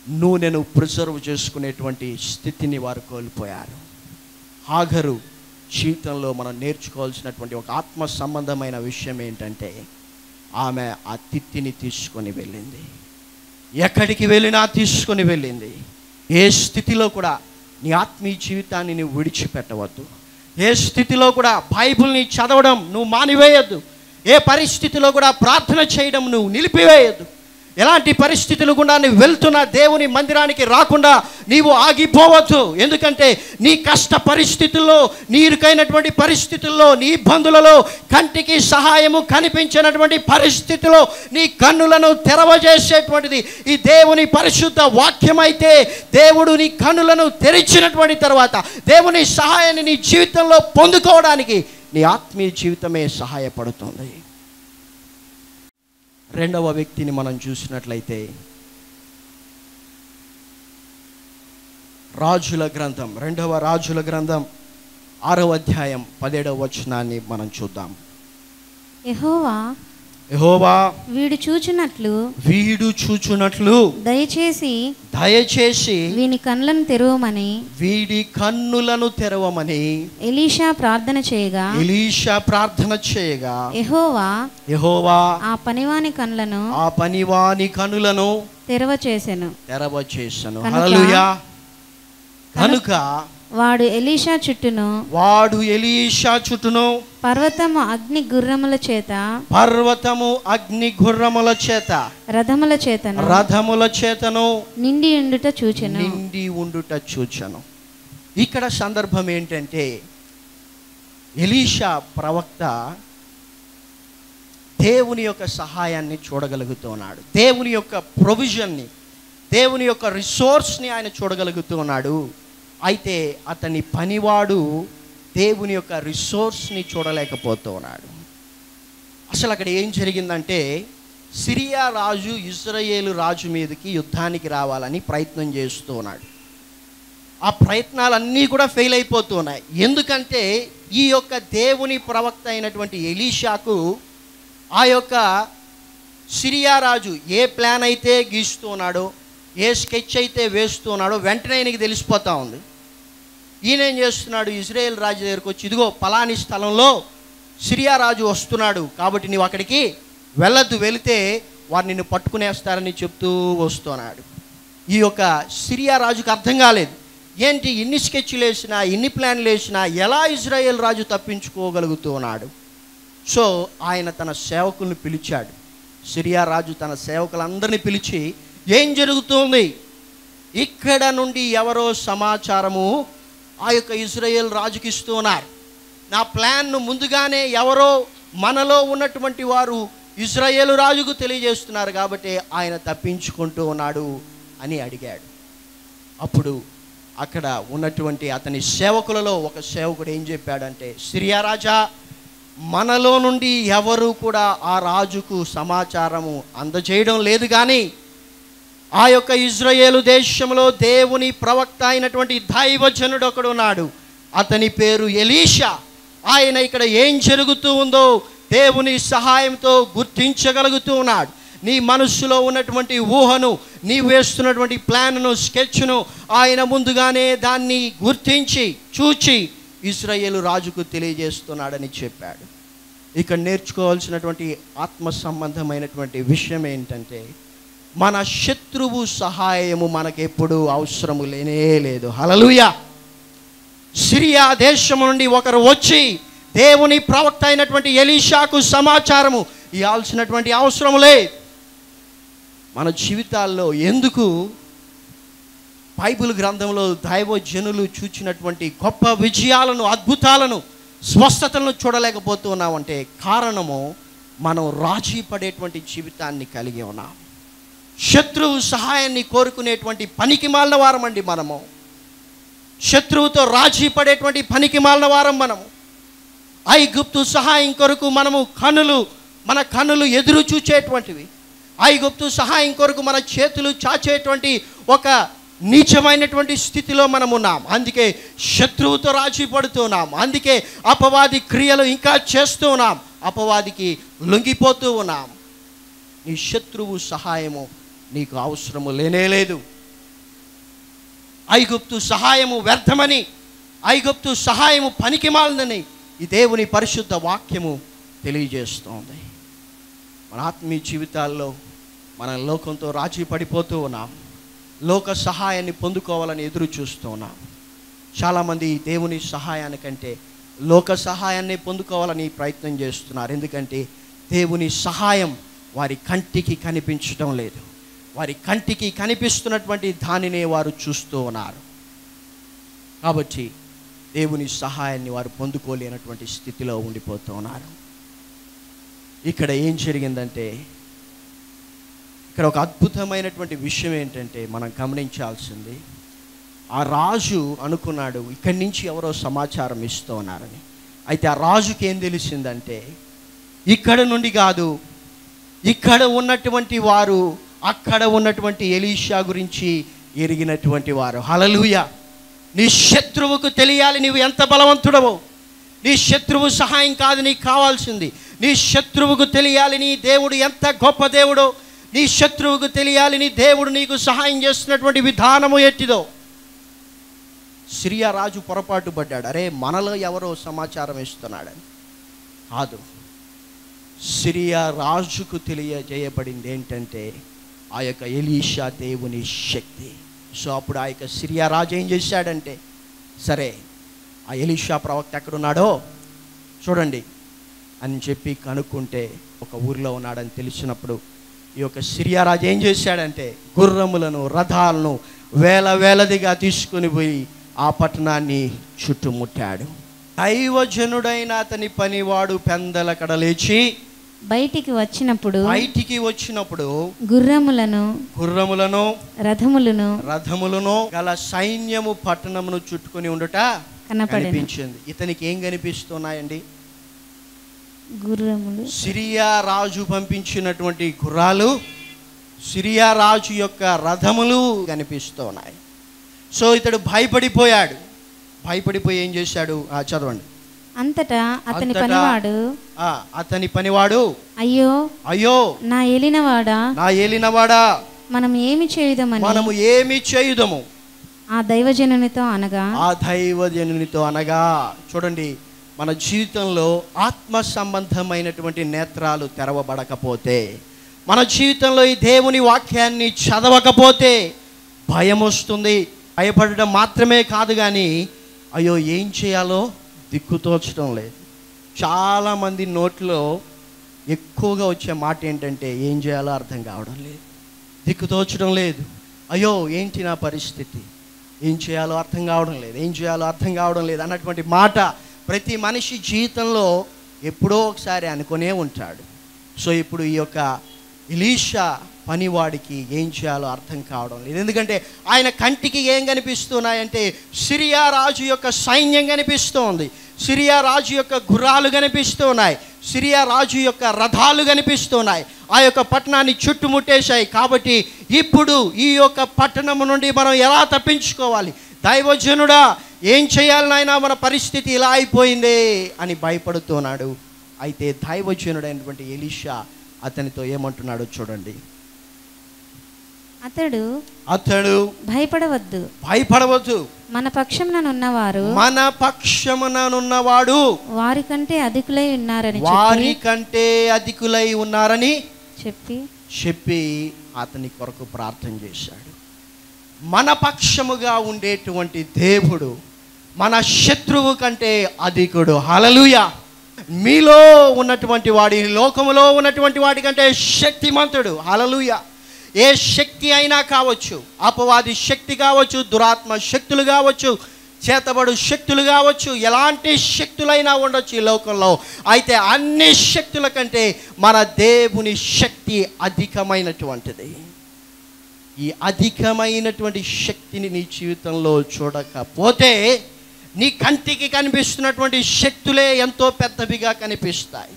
నూనెను ప్రిజర్వ్ చేసుకునేటువంటి స్థితిని వారు కోల్పోయారు. హాగరు జీవితంలో మనం నేర్చుకోవాల్సినటువంటి ఒక ఆత్మ సంబంధమైన విషయం ఏంటంటే ఆమె ఆ తిత్తిని తీసుకొని వెళ్ళింది. ఎక్కడికి వెళ్ళినా తీసుకొని వెళ్ళింది. ఏ స్థితిలో కూడా నీ ఆత్మీయ జీవితాన్ని నువ్వు విడిచిపెట్టవద్దు. ఏ స్థితిలో కూడా బైబుల్ని చదవడం నువ్వు మానివేయద్దు. ఏ పరిస్థితిలో కూడా ప్రార్థన చేయడం నువ్వు నిలిపివేయద్దు. ఎలాంటి పరిస్థితులు గుండా నువ్వు వెళ్తున్న దేవుని మందిరానికి రాకుండా నీవు ఆగిపోవద్దు. ఎందుకంటే నీ కష్ట పరిస్థితుల్లో నీ ఇరుకైనటువంటి పరిస్థితుల్లో నీ ఇబ్బందులలో కంటికి సహాయము కనిపించినటువంటి పరిస్థితిలో నీ కన్నులను తెరవజేసేటువంటిది ఈ దేవుని పరిశుద్ధ వాక్యమైతే దేవుడు నీ కన్నులను తెరిచినటువంటి తర్వాత దేవుని సహాయాన్ని నీ జీవితంలో పొందుకోవడానికి నీ ఆత్మీయ జీవితమే సహాయపడుతుంది. రెండవ వ్యక్తిని మనం చూసినట్లయితే రాజుల గ్రంథం రెండవ రాజుల గ్రంథం ఆరవ అధ్యాయం పదిహేడవ వచనాన్ని మనం చూద్దాం. యెహోవా వీడు చూచున్నట్లు వీడు చూచున్నట్లు దయచేసి దయచేసి వీని కళ్ళను తెరవమని వీడి కన్నులను తెరవమని ఎలీషా ప్రార్థన చేయగా ఎలీషా ప్రార్థన చేయగా యెహోవా యెహోవా ఆ పనివాని కళ్ళను ఆ పనివాని కనులను తెరవ చేసెను తెరవ చేసను హల్లెలూయా కనుక వాడు ఎలీషా చుట్టూను. వాడు ఎలీషా చుట్టూను. పర్వతము అగ్ని గుర్రముల చేత. పర్వతము అగ్ని గుర్రముల చేత. రథముల చేతను. రథముల చేతను. నిండి ఉండుట చూచెను. నిండి ఉండుట చూచను. ఇక్కడ సందర్భం ఏంటంటే ఎలీషా ప్రవక్త దేవుని యొక్క సహాయాన్ని చూడగలుగుతున్నాడు. దేవుని యొక్క ప్రొవిజన్ని దేవుని యొక్క రిసోర్స్ని ఆయన చూడగలుగుతున్నాడు. అయితే అతని పనివాడు దేవుని యొక్క రిసోర్స్ని చూడలేకపోతూ ఉన్నాడు అసలు అక్కడ ఏం జరిగిందంటే సిరియా రాజు ఇజ్రాయేలు రాజు మీదకి యుద్ధానికి రావాలని ప్రయత్నం చేస్తూ ఉన్నాడు ఆ ప్రయత్నాలన్నీ కూడా ఫెయిల్ అయిపోతూ ఉన్నాయి ఎందుకంటే ఈ యొక్క దేవుని ప్రవక్త అయినటువంటి ఎలీషాకు ఆ యొక్క సిరియా రాజు ఏ ప్లాన్ అయితే గీస్తున్నాడో ఏ స్కెచ్ అయితే వేస్తూ ఉన్నాడో వెంటనే ఆయనకి తెలిసిపోతూ ఉంది. ఈయన ఏం చేస్తున్నాడు? ఇజ్రాయేల్ రాజు దగ్గరకు వచ్చి ఇదిగో పలాని స్థలంలో సిరియా రాజు వస్తున్నాడు. కాబట్టి నీవు అక్కడికి వెళ్ళద్దు వెళితే వారు నిన్ను పట్టుకునేస్తారని చెప్తూ వస్తున్నాడు. ఈ యొక్క సిరియా రాజుకు అర్థం కాలేదు. ఏంటి? ఇన్ని స్కెచ్లు వేసినా ఇన్ని ప్లాన్లు వేసినా ఎలా ఇజ్రాయేల్ రాజు తప్పించుకోగలుగుతున్నాడు? సో ఆయన తన సేవకుల్ని పిలిచాడు. సిరియా రాజు తన సేవకులందరినీ పిలిచి ఏం జరుగుతుంది? ఇక్కడ నుండి ఎవరో సమాచారము ఆ యొక్క ఇజ్రాయేల్ రాజుకి ఇస్తున్నారు నా ప్లాన్ను ముందుగానే ఎవరో మనలో ఉన్నటువంటి వారు ఇజ్రాయేలు రాజుకు తెలియజేస్తున్నారు కాబట్టి ఆయన తప్పించుకుంటూ ఉన్నాడు అని అడిగాడు. అప్పుడు అక్కడ ఉన్నటువంటి అతని సేవకులలో ఒక సేవకుడు ఏం చెప్పాడంటే సిరియా రాజా మనలో నుండి ఎవరు కూడా ఆ రాజుకు సమాచారము అందజేయడం లేదు కానీ ఆ యొక్క ఇజ్రాయేలు దేశంలో దేవుని ప్రవక్త అయినటువంటి దైవజనుడు ఒకడున్నాడు అతని పేరు ఎలీషా. ఆయన ఇక్కడ ఏం జరుగుతూ ఉందో దేవుని సహాయంతో గుర్తించగలుగుతూ ఉన్నాడు. నీ మనస్సులో ఉన్నటువంటి ఊహను నీ వేస్తున్నటువంటి ప్లాన్ను స్కెచ్ను ఆయన ముందుగానే దాన్ని గుర్తించి చూచి ఇస్రాయేలు రాజుకు తెలియజేస్తున్నాడని చెప్పాడు. ఇక్కడ నేర్చుకోవాల్సినటువంటి ఆత్మ సంబంధమైనటువంటి విషయం ఏంటంటే మన శత్రువు సహాయము మనకెప్పుడు అవసరము లేనే లేదు. హలలుయ సిరియా దేశం నుండి ఒకరు వచ్చి దేవుని ప్రవక్త అయినటువంటి ఎలీషాకు సమాచారము ఇవ్వాల్సినటువంటి అవసరం లేదు మన జీవితాల్లో ఎందుకు బైబిల్ గ్రంథంలో దైవజనులు చూచినటువంటి గొప్ప విజయాలను అద్భుతాలను స్వస్థతలను చూడలేకపోతున్నామంటే కారణము మనం రాజీ పడేటువంటి జీవితాన్ని కలిగి ఉన్నాం. శత్రువు సహాయాన్ని కోరుకునేటువంటి పనికి మాలిన వారం అండి మనము. శత్రువుతో రాజీ పడేటువంటి పనికి మాలిన వారం మనము. ఐగుప్తు సహాయం కొరకు మనము కనులు మన కనులు ఎదురు చూచేటువంటివి. ఐగుప్తు సహాయం కొరకు మన చేతులు చాచేటువంటి ఒక నీచమైనటువంటి స్థితిలో మనం ఉన్నాం. అందుకే శత్రువుతో రాజీ పడుతున్నాం అందుకే అపవాది క్రియలు ఇంకా చేస్తూ ఉన్నాం. అపవాదికి లొంగిపోతూ ఉన్నాం. నీ శత్రువు సహాయము నీకు అవసరము లేనే లేదు. ఐగుప్తు సహాయము వ్యర్థమని ఐగుప్తు సహాయము పనికిమాలదని ఈ దేవుని పరిశుద్ధ వాక్యము తెలియజేస్తోంది. మన ఆత్మీయ జీవితాల్లో మనం లోకంతో రాజీ పడిపోతూ ఉన్నాం. లోక సహాయాన్ని పొందుకోవాలని ఎదురు చూస్తూ ఉన్నాం. చాలామంది దేవుని సహాయానికంటే లోక సహాయాన్ని పొందుకోవాలని ప్రయత్నం చేస్తున్నారు. ఎందుకంటే దేవుని సహాయం వారి కంటికి కనిపించడం లేదు. వారి కంటికి కనిపిస్తున్నటువంటి దానినే వారు చూస్తూ ఉన్నారు. కాబట్టి దేవుని సహాయాన్ని వారు పొందుకోలేనటువంటి స్థితిలో ఉండిపోతూ ఉన్నారు. ఇక్కడ ఏం జరిగిందంటే ఇక్కడ ఒక అద్భుతమైనటువంటి విషయం ఏంటంటే మనం గమనించాల్సింది ఆ రాజు అనుకున్నాడు ఇక్కడి నుంచి ఎవరో సమాచారం ఇస్తూ ఉన్నారని. అయితే ఆ రాజుకి ఏం తెలిసిందంటే ఇక్కడ నుండి కాదు ఇక్కడ ఉన్నటువంటి వారు అక్కడ ఉన్నటువంటి ఎలీషా గురించి ఎరిగినటువంటి వారు. హలలుయ నీ శత్రువుకు తెలియాలి నీవు ఎంత బలవంతుడవో. నీ శత్రువు సహాయం కాదు నీకు కావాల్సింది. నీ శత్రువుకు తెలియాలి నీ దేవుడు ఎంత గొప్ప దేవుడో. నీ శత్రువుకు తెలియాలి నీ దేవుడు నీకు సహాయం చేస్తున్నటువంటి విధానము ఎట్టిదో. సిరియా రాజు పొరపాటు పడ్డాడు. అరే మనలో ఎవరో సమాచారం ఇస్తున్నాడని కాదు. సిరియా రాజుకు తెలియజేయబడింది ఏంటంటే ఆ యొక్క ఎలీషా దేవుని శక్తి. సో అప్పుడు ఆ యొక్క సిరియా రాజు ఏం చేశాడంటే సరే ఆ ఎలీషా ప్రవక్త ఎక్కడున్నాడో చూడండి అని చెప్పి కనుక్కుంటే ఒక ఊరిలో ఉన్నాడని తెలిసినప్పుడు ఈ యొక్క సిరియా రాజు ఏం చేశాడంటే గుర్రములను రథాలను వేల వేలదిగా తీసుకుని పోయి ఆ పట్టణాన్ని చుట్టుముట్టాడు. దైవజనుడైన అతని పనివాడు పెందలకడ లేచి బయటికి వచ్చినప్పుడు బయటికి వచ్చినప్పుడు గుర్రములను గుర్రములను రథములను రథములను గల సైన్యము పట్టణమును చుట్టుకొని ఉండుట కనిపించింది. ఇతనికి ఏం కనిపిస్తున్నాయండి? గుర్రములు. సిరియా రాజు పంపించినటువంటి గుర్రాలు సిరియా రాజు యొక్క రథములు కనిపిస్తున్నాయి. సో ఇతడు భయపడిపోయాడు. భయపడిపోయి ఏం చేశాడు? ఆ, చదవండి. అంతటా అతని పనివాడు. అతని పనివాడు. అయ్యో అయ్యో నా ఏలినవాడా? నా ఏలినవాడా? మనం ఏమి చేయుదమని? మనము ఏమి చేయుదము? ఆ దైవజనునితో అనగా? ఆ దైవజనునితో అనగా చూడండి మన జీవితంలో ఆత్మ సంబంధమైనటువంటి నేత్రాలు తెరవబడకపోతే మన జీవితంలో ఈ దేవుని వాక్యాన్ని చదవకపోతే భయం వస్తుంది భయపడడం మాత్రమే కాదు కానీ అయ్యో ఏం చేయాలో? దిక్కుతోచడం లేదు చాలామంది నోట్లో ఎక్కువగా వచ్చే మాట ఏంటంటే ఏం చేయాలో అర్థం కావడం లేదు. దిక్కుతోచడం లేదు. అయ్యో ఏంటి నా పరిస్థితి? ఏం చేయాలో అర్థం కావడం లేదు. ఏం చేయాలో అర్థం కావడం లేదు అన్నటువంటి మాట ప్రతి మనిషి జీవితంలో ఎప్పుడో ఒకసారి అనుకునే ఉంటాడు. సో ఇప్పుడు ఈ యొక్క ఇలీషా పనివాడికి ఏం చేయాలో అర్థం కావడం లేదు. ఎందుకంటే ఆయన కంటికి ఏం కనిపిస్తున్నాయంటే సిరియా రాజు యొక్క సైన్యం కనిపిస్తోంది. సిరియా రాజు యొక్క గుర్రాలు కనిపిస్తున్నాయి. సిరియా రాజు యొక్క రథాలు కనిపిస్తున్నాయి. ఆ యొక్క పట్టణాన్ని చుట్టుముట్టేశాయి. కాబట్టి ఇప్పుడు ఈ యొక్క పట్టణము నుండి మనం ఎలా తప్పించుకోవాలి? దైవజనుడా ఏం చేయాలనైనా మన పరిస్థితి ఇలా అయిపోయిందే అని భయపడుతున్నాడు. అయితే దైవజనుడైనటువంటి ఎలీషా అతనితో ఏమంటున్నాడో చూడండి. అతడు అతడు భయపడవద్దు. భయపడవద్దు. మన పక్షముననున్నవారు మన పక్షముననున్నవాడు వారికంటే అధికులై ఉన్నారని వారి కంటే అధికులై ఉన్నారని చెప్పి చెప్పి అతని కొరకు ప్రార్థన చేశాడు. మన పక్షముగా ఉండేటువంటి దేవుడు మన శత్రువు కంటే అధికుడు. హలలుయ మీలో ఉన్నటువంటి వాడి లోకములో ఉన్నటువంటి వాడి కంటే శక్తిమంతుడు. హలలుయ ఏ శక్తి అయినా కావచ్చు అపవాది శక్తి కావచ్చు దురాత్మ శక్తులు కావచ్చు చేతబడు శక్తులు కావచ్చు ఎలాంటి శక్తులైనా ఉండొచ్చు ఈ లోకంలో. అయితే అన్ని శక్తుల కంటే మన దేవుని శక్తి అధికమైనటువంటిది. ఈ అధికమైనటువంటి శక్తిని నీ జీవితంలో చూడకపోతే నీ కంటికి కనిపిస్తున్నటువంటి శక్తులే ఎంతో పెద్దవిగా కనిపిస్తాయి.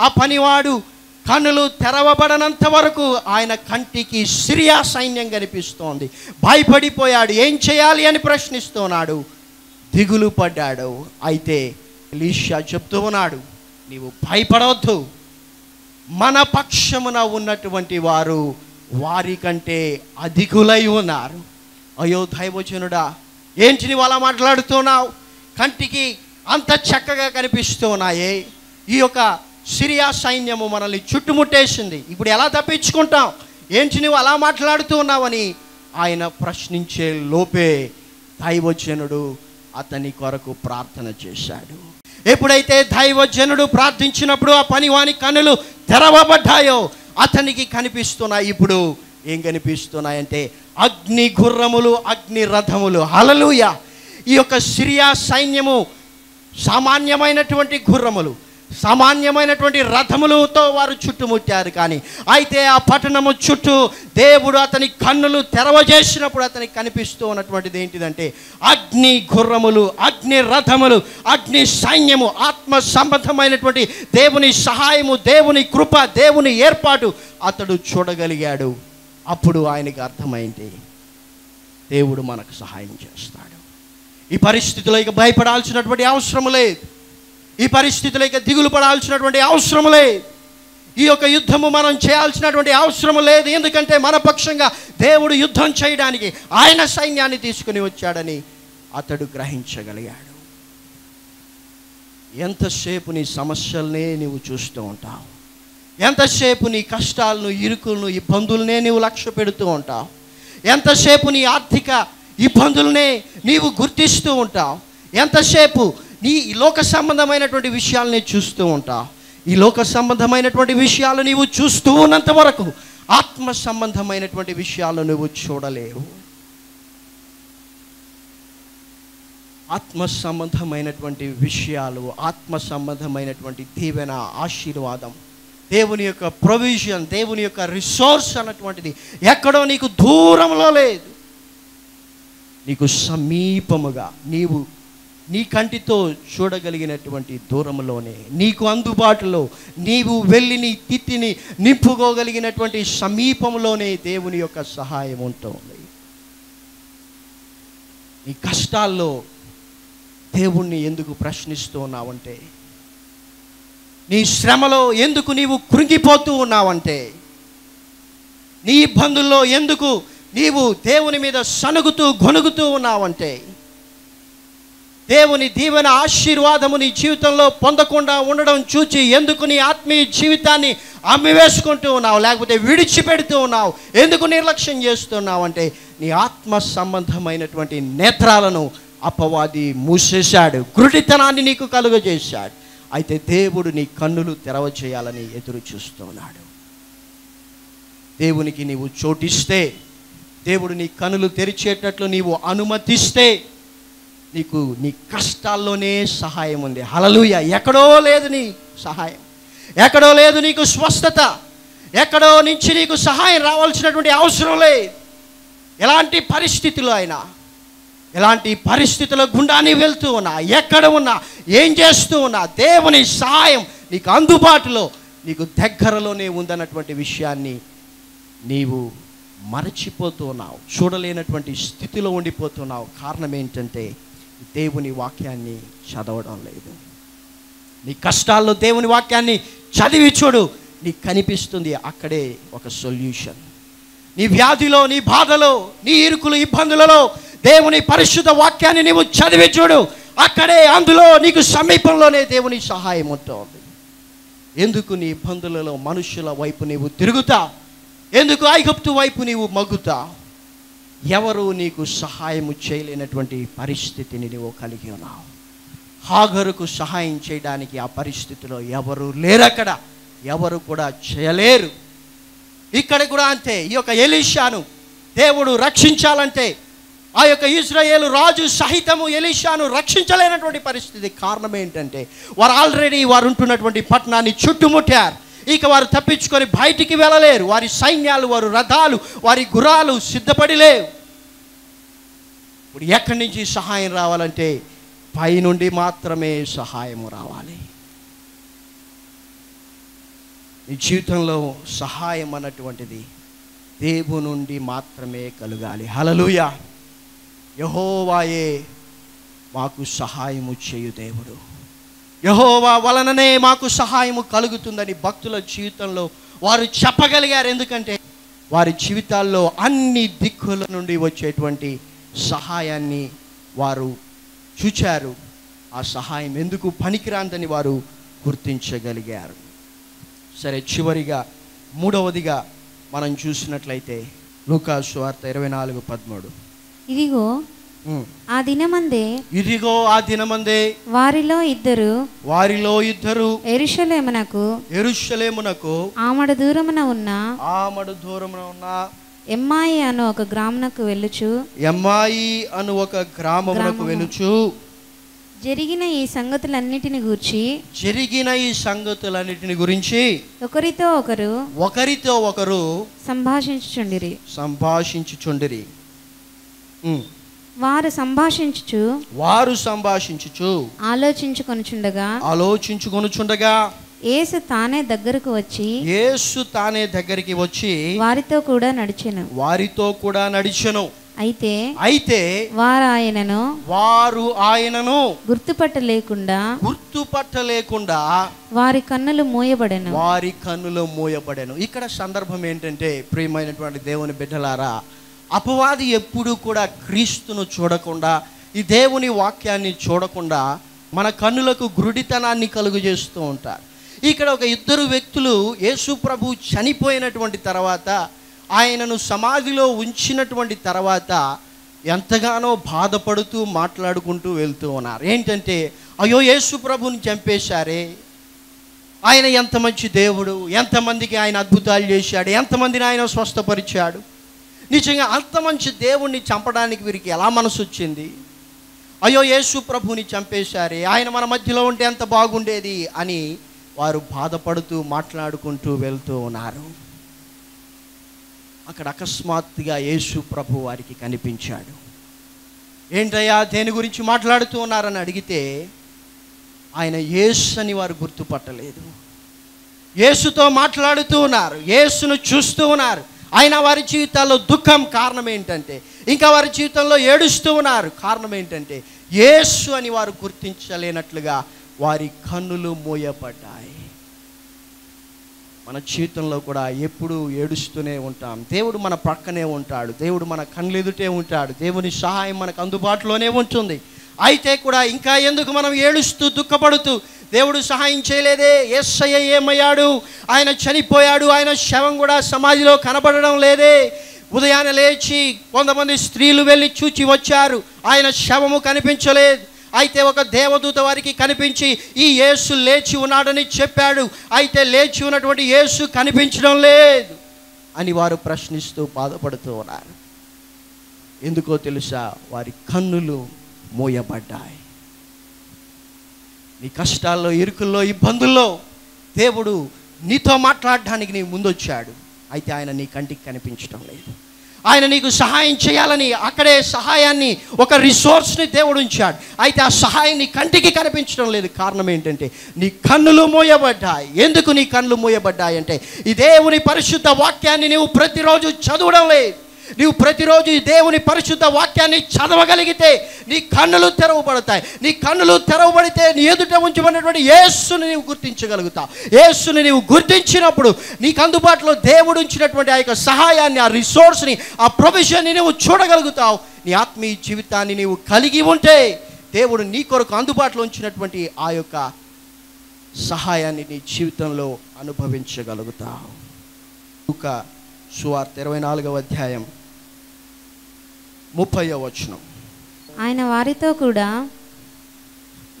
ఆ పనివాడు కన్నులు తెరవబడనంత వరకు ఆయన కంటికి సిరియా సైన్యం కనిపిస్తోంది. భయపడిపోయాడు. ఏం చేయాలి అని ప్రశ్నిస్తున్నాడు. దిగులు పడ్డాడు. అయితే ఎలీషా చెప్తూ ఉన్నాడు నీవు భయపడవద్దు. మన పక్షమున ఉన్నటువంటి వారు వారి కంటే అధికులై ఉన్నారు. అయ్యో దైవజనుడా ఏంటి నువ్వు అలా మాట్లాడుతున్నావు? కంటికి అంత చక్కగా కనిపిస్తున్నాయే. ఈ యొక్క సిరియా సైన్యము మనల్ని చుట్టుముట్టేసింది. ఇప్పుడు ఎలా తప్పించుకుంటాం? ఏంటి నువ్వు అలా మాట్లాడుతూ ఉన్నావని ఆయన ప్రశ్నించే లోపే దైవజనుడు అతని కొరకు ప్రార్థన చేశాడు. ఎప్పుడైతే దైవజనుడు ప్రార్థించినప్పుడు ఆ పనివాని కన్నులు తెరవబడ్డాయో అతనికి కనిపిస్తున్నాయి. ఇప్పుడు ఏం కనిపిస్తున్నాయంటే అగ్ని గుర్రములు అగ్ని రథములు. హలలుయ ఈ యొక్క సిరియా సైన్యము సామాన్యమైనటువంటి గుర్రములు. సామాన్యమైనటువంటి రథములతో వారు చుట్టుముట్టారు కానీ అయితే ఆ పట్టణము చుట్టూ దేవుడు అతని కన్నులు తెరవజేసినప్పుడు అతనికి కనిపిస్తూ ఉన్నటువంటిది ఏంటిదంటే అగ్ని గుర్రములు అగ్ని రథములు అగ్ని సైన్యము ఆత్మ సంబంధమైనటువంటి దేవుని సహాయము దేవుని కృప దేవుని ఏర్పాటు అతడు చూడగలిగాడు. అప్పుడు ఆయనకి అర్థమైంది దేవుడు మనకు సహాయం చేస్తాడు. ఈ పరిస్థితిలో ఇక భయపడాల్సినటువంటి అవసరం లేదు. ఈ పరిస్థితులకి దిగులు పడాల్సినటువంటి అవసరం లేదు. ఈ యొక్క యుద్ధము మనం చేయాల్సినటువంటి అవసరం లేదు. ఎందుకంటే మన పక్షంగా దేవుడు యుద్ధం చేయడానికి ఆయన సైన్యాన్ని తీసుకుని వచ్చాడని అతడు గ్రహించగలిగాడు. ఎంతసేపు నీ సమస్యలనే నువ్వు చూస్తూ ఉంటావు? ఎంతసేపు నీ కష్టాలను ఇరుకులను ఇబ్బందులనే నీవు లక్ష్య పెడుతూ ఉంటావు? ఎంతసేపు నీ ఆర్థిక ఇబ్బందులనే నీవు గుర్తిస్తూ ఉంటావు? ఎంతసేపు నీ ఈ లోక సంబంధమైనటువంటి విషయాలనే చూస్తూ ఉంటా. ఈ లోక సంబంధమైనటువంటి విషయాలు నీవు చూస్తూ ఉన్నంత వరకు ఆత్మ సంబంధమైనటువంటి విషయాలు నువ్వు చూడలేవు. ఆత్మ సంబంధమైనటువంటి విషయాలు ఆత్మ సంబంధమైనటువంటి దీవెన ఆశీర్వాదం దేవుని యొక్క ప్రొవిజన్ దేవుని యొక్క రిసోర్స్ అన్నటువంటిది ఎక్కడో నీకు దూరంలో లేదు. నీకు సమీపముగా నీవు నీ కంటితో చూడగలిగినటువంటి దూరంలోనే నీకు అందుబాటులో నీవు వెళ్ళి నీ తిత్తిని నింపుకోగలిగినటువంటి సమీపంలోనే దేవుని యొక్క సహాయం ఉంటుంది నీ కష్టాల్లో దేవుణ్ణి ఎందుకు ప్రశ్నిస్తూ ఉన్నావంటే నీ శ్రమలో ఎందుకు నీవు కృంగిపోతూ ఉన్నావంటే నీ ఇబ్బందుల్లో ఎందుకు నీవు దేవుని మీద సనుగుతూ గొనుగుతూ ఉన్నావంటే దేవుని దీవెన ఆశీర్వాదము నీ జీవితంలో పొందకుండా ఉండడం చూచి ఎందుకు నీ ఆత్మీయ జీవితాన్ని అమ్మివేసుకుంటూ ఉన్నావు? లేకపోతే విడిచిపెడుతూ ఉన్నావు? ఎందుకు నిర్లక్ష్యం చేస్తున్నావు అంటే నీ ఆత్మ సంబంధమైనటువంటి నేత్రాలను అపవాది మూసేశాడు. గురుడితనాన్ని నీకు కలుగజేశాడు. అయితే దేవుడు నీ కన్నులు తెరవ చేయాలని ఎదురు చూస్తున్నాడు. దేవునికి నీవు చోటిస్తే దేవుడు నీ కనులు తెరిచేటట్లు నీవు అనుమతిస్తే నీకు నీ కష్టాల్లోనే సహాయం ఉంది. హలలుయ ఎక్కడో లేదు నీ సహాయం. ఎక్కడో లేదు నీకు స్వస్థత. ఎక్కడో నుంచి నీకు సహాయం రావాల్సినటువంటి అవసరం లేదు. ఎలాంటి పరిస్థితులు అయినా ఎలాంటి పరిస్థితుల గుండానే వెళ్తూ ఉన్నా ఎక్కడ ఉన్నా ఏం చేస్తూ ఉన్నా దేవుని సహాయం నీకు అందుబాటులో నీకు దగ్గరలోనే ఉందన్నటువంటి విషయాన్ని నీవు మరచిపోతున్నావు చూడలేనటువంటి స్థితిలో ఉండిపోతున్నావు కారణం ఏంటంటే దేవుని వాక్యాన్ని చదవడం లేదు. నీ కష్టాల్లో దేవుని వాక్యాన్ని చదివి చూడు నీకు కనిపిస్తుంది అక్కడే ఒక సొల్యూషన్. నీ వ్యాధిలో నీ బాధలో నీ ఇరుకులు ఇబ్బందులలో దేవుని పరిశుద్ధ వాక్యాన్ని నీవు చదివి చూడు అక్కడే అందులో నీకు సమీపంలోనే దేవుని సహాయం ఉంటుంది. ఎందుకు నీ ఇబ్బందులలో మనుషుల వైపు నీవు తిరుగుతా? ఎందుకు ఐగుప్తు వైపు నీవు మగ్గుతా? ఎవరు నీకు సహాయము చేయలేనటువంటి పరిస్థితిని నువ్వు కలిగి ఉన్నావు? హాగరుకు సహాయం చేయడానికి ఆ పరిస్థితిలో ఎవరు లేరక్కడ ఎవరు కూడా చేయలేరు. ఇక్కడ కూడా అంతే. ఈ యొక్క ఎలీషాను దేవుడు రక్షించాలంటే ఆ యొక్క ఇజ్రాయేలు రాజు సహితము ఎలీషాను రక్షించలేనటువంటి పరిస్థితి కారణం ఏంటంటే వారు ఆల్రెడీ వారు ఉంటున్నటువంటి పట్టణాన్ని చుట్టుముట్టారు. ఇక వారు తప్పించుకొని బయటికి వెళ్ళలేరు. వారి సైన్యాలు వారి రథాలు వారి గుర్రాలు సిద్ధపడి లేవు. ఇప్పుడు ఎక్కడి నుంచి సహాయం రావాలంటే పైనుండి మాత్రమే సహాయము రావాలి. నీ జీవితంలో సహాయం అన్నటువంటిది దేవు నుండి మాత్రమే కలగాలి. హలలుయ యహోవాయే మాకు సహాయము చేయు దేవుడు. యహోవా వలననే మాకు సహాయము కలుగుతుందని భక్తుల జీవితంలో వారు చెప్పగలిగారు. ఎందుకంటే వారి జీవితాల్లో అన్ని దిక్కుల నుండి వచ్చేటువంటి సహాయాన్ని వారు చూచారు. ఆ సహాయం ఎందుకు పనికిరాందని వారు గుర్తించగలిగారు. సరే చివరిగా మూడవదిగా మనం చూసినట్లయితే లూకాసు వార్త ఇరవై నాలుగు పదమూడు. ఇదిగో ఆ దినమందే ఇదిగో ఆ దినమందే వారిలో ఇద్దరు వారిలో ఇద్దరు ఎరుషలేమునకు ఎరుషలేమునకు ఆమడ దూరమున ఉన్న ఆమడు దూరమున ఉన్న ఎమ్మాయి అను ఒక గ్రామునకు వెళ్ళుచు. ఎమ్మాయి అను ఒక గ్రామమునకు గ్రామము. వెలుచు జరిగిన ఈ సంగతులన్నిటిని గూర్చి జరిగిన ఈ సంగతులన్నిటిని గురించి ఒకరితో ఒకరు ఒకరితో ఒకరు సంభాషించుచుండిరి. సంభాషించుచుండిరి. వారు సంభాషించుచు వారు సంభాషించుచు ఆలోచించుకొనుచుండగా ఆలోచించుకొనుచుండగా యేసు తానే దగ్గరకు వచ్చి యేసు తానే దగ్గరికి వచ్చి వారితో కూడా నడిచెను. వారితో కూడా నడిచెను. అయితే అయితే వారు ఆయనను వారు ఆయనను గుర్తుపట్టలేకుండా గుర్తుపట్టలేకుండా వారి కన్నులు మూయబడెను. వారి కన్నులు మూయబడెను. ఇక్కడ సందర్భం ఏంటంటే ప్రియమైనటువంటి దేవుని బిడ్డలారా అపవాది ఎప్పుడూ కూడా క్రీస్తును చూడకుండా ఈ దేవుని వాక్యాన్ని చూడకుండా మన కన్నులకు గురుడితనాన్ని కలుగు చేస్తూ ఉంటారు. ఇక్కడ ఒక ఇద్దరు వ్యక్తులు యేసు ప్రభు చనిపోయినటువంటి తర్వాత ఆయనను సమాధిలో ఉంచినటువంటి తర్వాత ఎంతగానో బాధపడుతూ మాట్లాడుకుంటూ వెళ్తూ ఉన్నారు. ఏంటంటే అయ్యో యేసు ప్రభుని చంపేశారే. ఆయన ఎంత మంచి దేవుడు ఎంతమందికి ఆయన అద్భుతాలు చేశాడు ఎంతమందిని ఆయన స్వస్థపరిచాడు. నిజంగా అంత మంచి దేవుణ్ణి చంపడానికి వీరికి ఎలా మనసు వచ్చింది? అయ్యో యేసు ప్రభుని చంపేశారే ఆయన మన మధ్యలో ఉంటే ఎంత బాగుండేది అని వారు బాధపడుతూ మాట్లాడుకుంటూ వెళ్తూ ఉన్నారు. అక్కడ అకస్మాత్తుగా యేసు ప్రభు వారికి కనిపించాడు. ఏంటయ్యా దేని గురించి మాట్లాడుతూ ఉన్నారని అడిగితే ఆయన యేసు అని వారు గుర్తుపట్టలేదు. యేసుతో మాట్లాడుతూ ఉన్నారు యేసును చూస్తూ ఉన్నారు. అయినా వారి జీవితాల్లో దుఃఖం కారణం ఏంటంటే ఇంకా వారి జీవితంలో ఏడుస్తూ ఉన్నారు. కారణం ఏంటంటే యేసు అని వారు గుర్తించలేనట్లుగా వారి కన్నులు మోయబడ్డాయి. మన జీవితంలో కూడా ఎప్పుడు ఏడుస్తూనే ఉంటాం. దేవుడు మన ప్రక్కనే ఉంటాడు. దేవుడు మన కళ్ళు ఎదుటే ఉంటాడు. దేవుని సహాయం మనకు అందుబాటులోనే ఉంటుంది. అయితే కూడా ఇంకా ఎందుకు మనం ఏడుస్తూ దుఃఖపడుతూ? దేవుడు సహాయం చేయలేదే. ఎస్ఐ ఏమయ్యాడు? ఆయన చనిపోయాడు. ఆయన శవం కూడా సమాధిలో కనబడడం లేదే. ఉదయాన్నే లేచి కొంతమంది స్త్రీలు వెళ్ళి చూచి వచ్చారు. ఆయన శవము కనిపించలేదు. అయితే ఒక దేవదూత వారికి కనిపించి ఈ యేసు లేచి ఉన్నాడని చెప్పాడు. అయితే లేచి ఉన్నటువంటి యేసు కనిపించడం లేదు. అని వారు ప్రశ్నిస్తూ బాధపడుతూ ఉన్నారు. ఎందుకో తెలుసా? వారి కన్నులు మూయబడ్డాయి. నీ కష్టాల్లో ఇరుకుల్లో ఇబ్బందుల్లో దేవుడు నీతో మాట్లాడడానికి నీ ముందొచ్చాడు. అయితే ఆయన నీ కంటికి కనిపించడం లేదు. ఆయన నీకు సహాయం చేయాలని అక్కడే సహాయాన్ని ఒక రిసోర్స్ని దేవుడు ఉంచాడు. అయితే ఆ సహాయం నీ కంటికి కనిపించడం లేదు. కారణం ఏంటంటే నీ కన్నులు మూయబడ్డాయి. ఎందుకు నీ కన్నులు మూయబడ్డాయి అంటే ఈ దేవుని పరిశుద్ధ వాక్యాన్ని నీవు ప్రతిరోజు చదవడం లేదు. నీవు ప్రతిరోజు ఈ దేవుని పరిశుద్ధ వాక్యాన్ని చదవగలిగితే నీ కన్నులు తెరవబడతాయి. నీ కన్నులు తెరవబడితే నీ ఎదుట ఉంచబడినటువంటి యేసుని నీవు గుర్తించగలుగుతావు. యేసుని నీవు గుర్తించినప్పుడు నీకు అందుబాటులో దేవుడు ఉంచినటువంటి ఆ యొక్క సహాయాన్ని ఆ రిసోర్స్ని ఆ ప్రొఫెషన్ని నువ్వు చూడగలుగుతావు. నీ ఆత్మీయ జీవితాన్ని నీవు కలిగి ఉంటే దేవుడు నీ కొరకు అందుబాటులో ఉంచినటువంటి ఆ యొక్క సహాయాన్ని నీ జీవితంలో అనుభవించగలుగుతావు. ఒక సువార్త ఇరవై నాలుగవ అధ్యాయం ముప్పై వచనం. ఆయన వారితో కూడా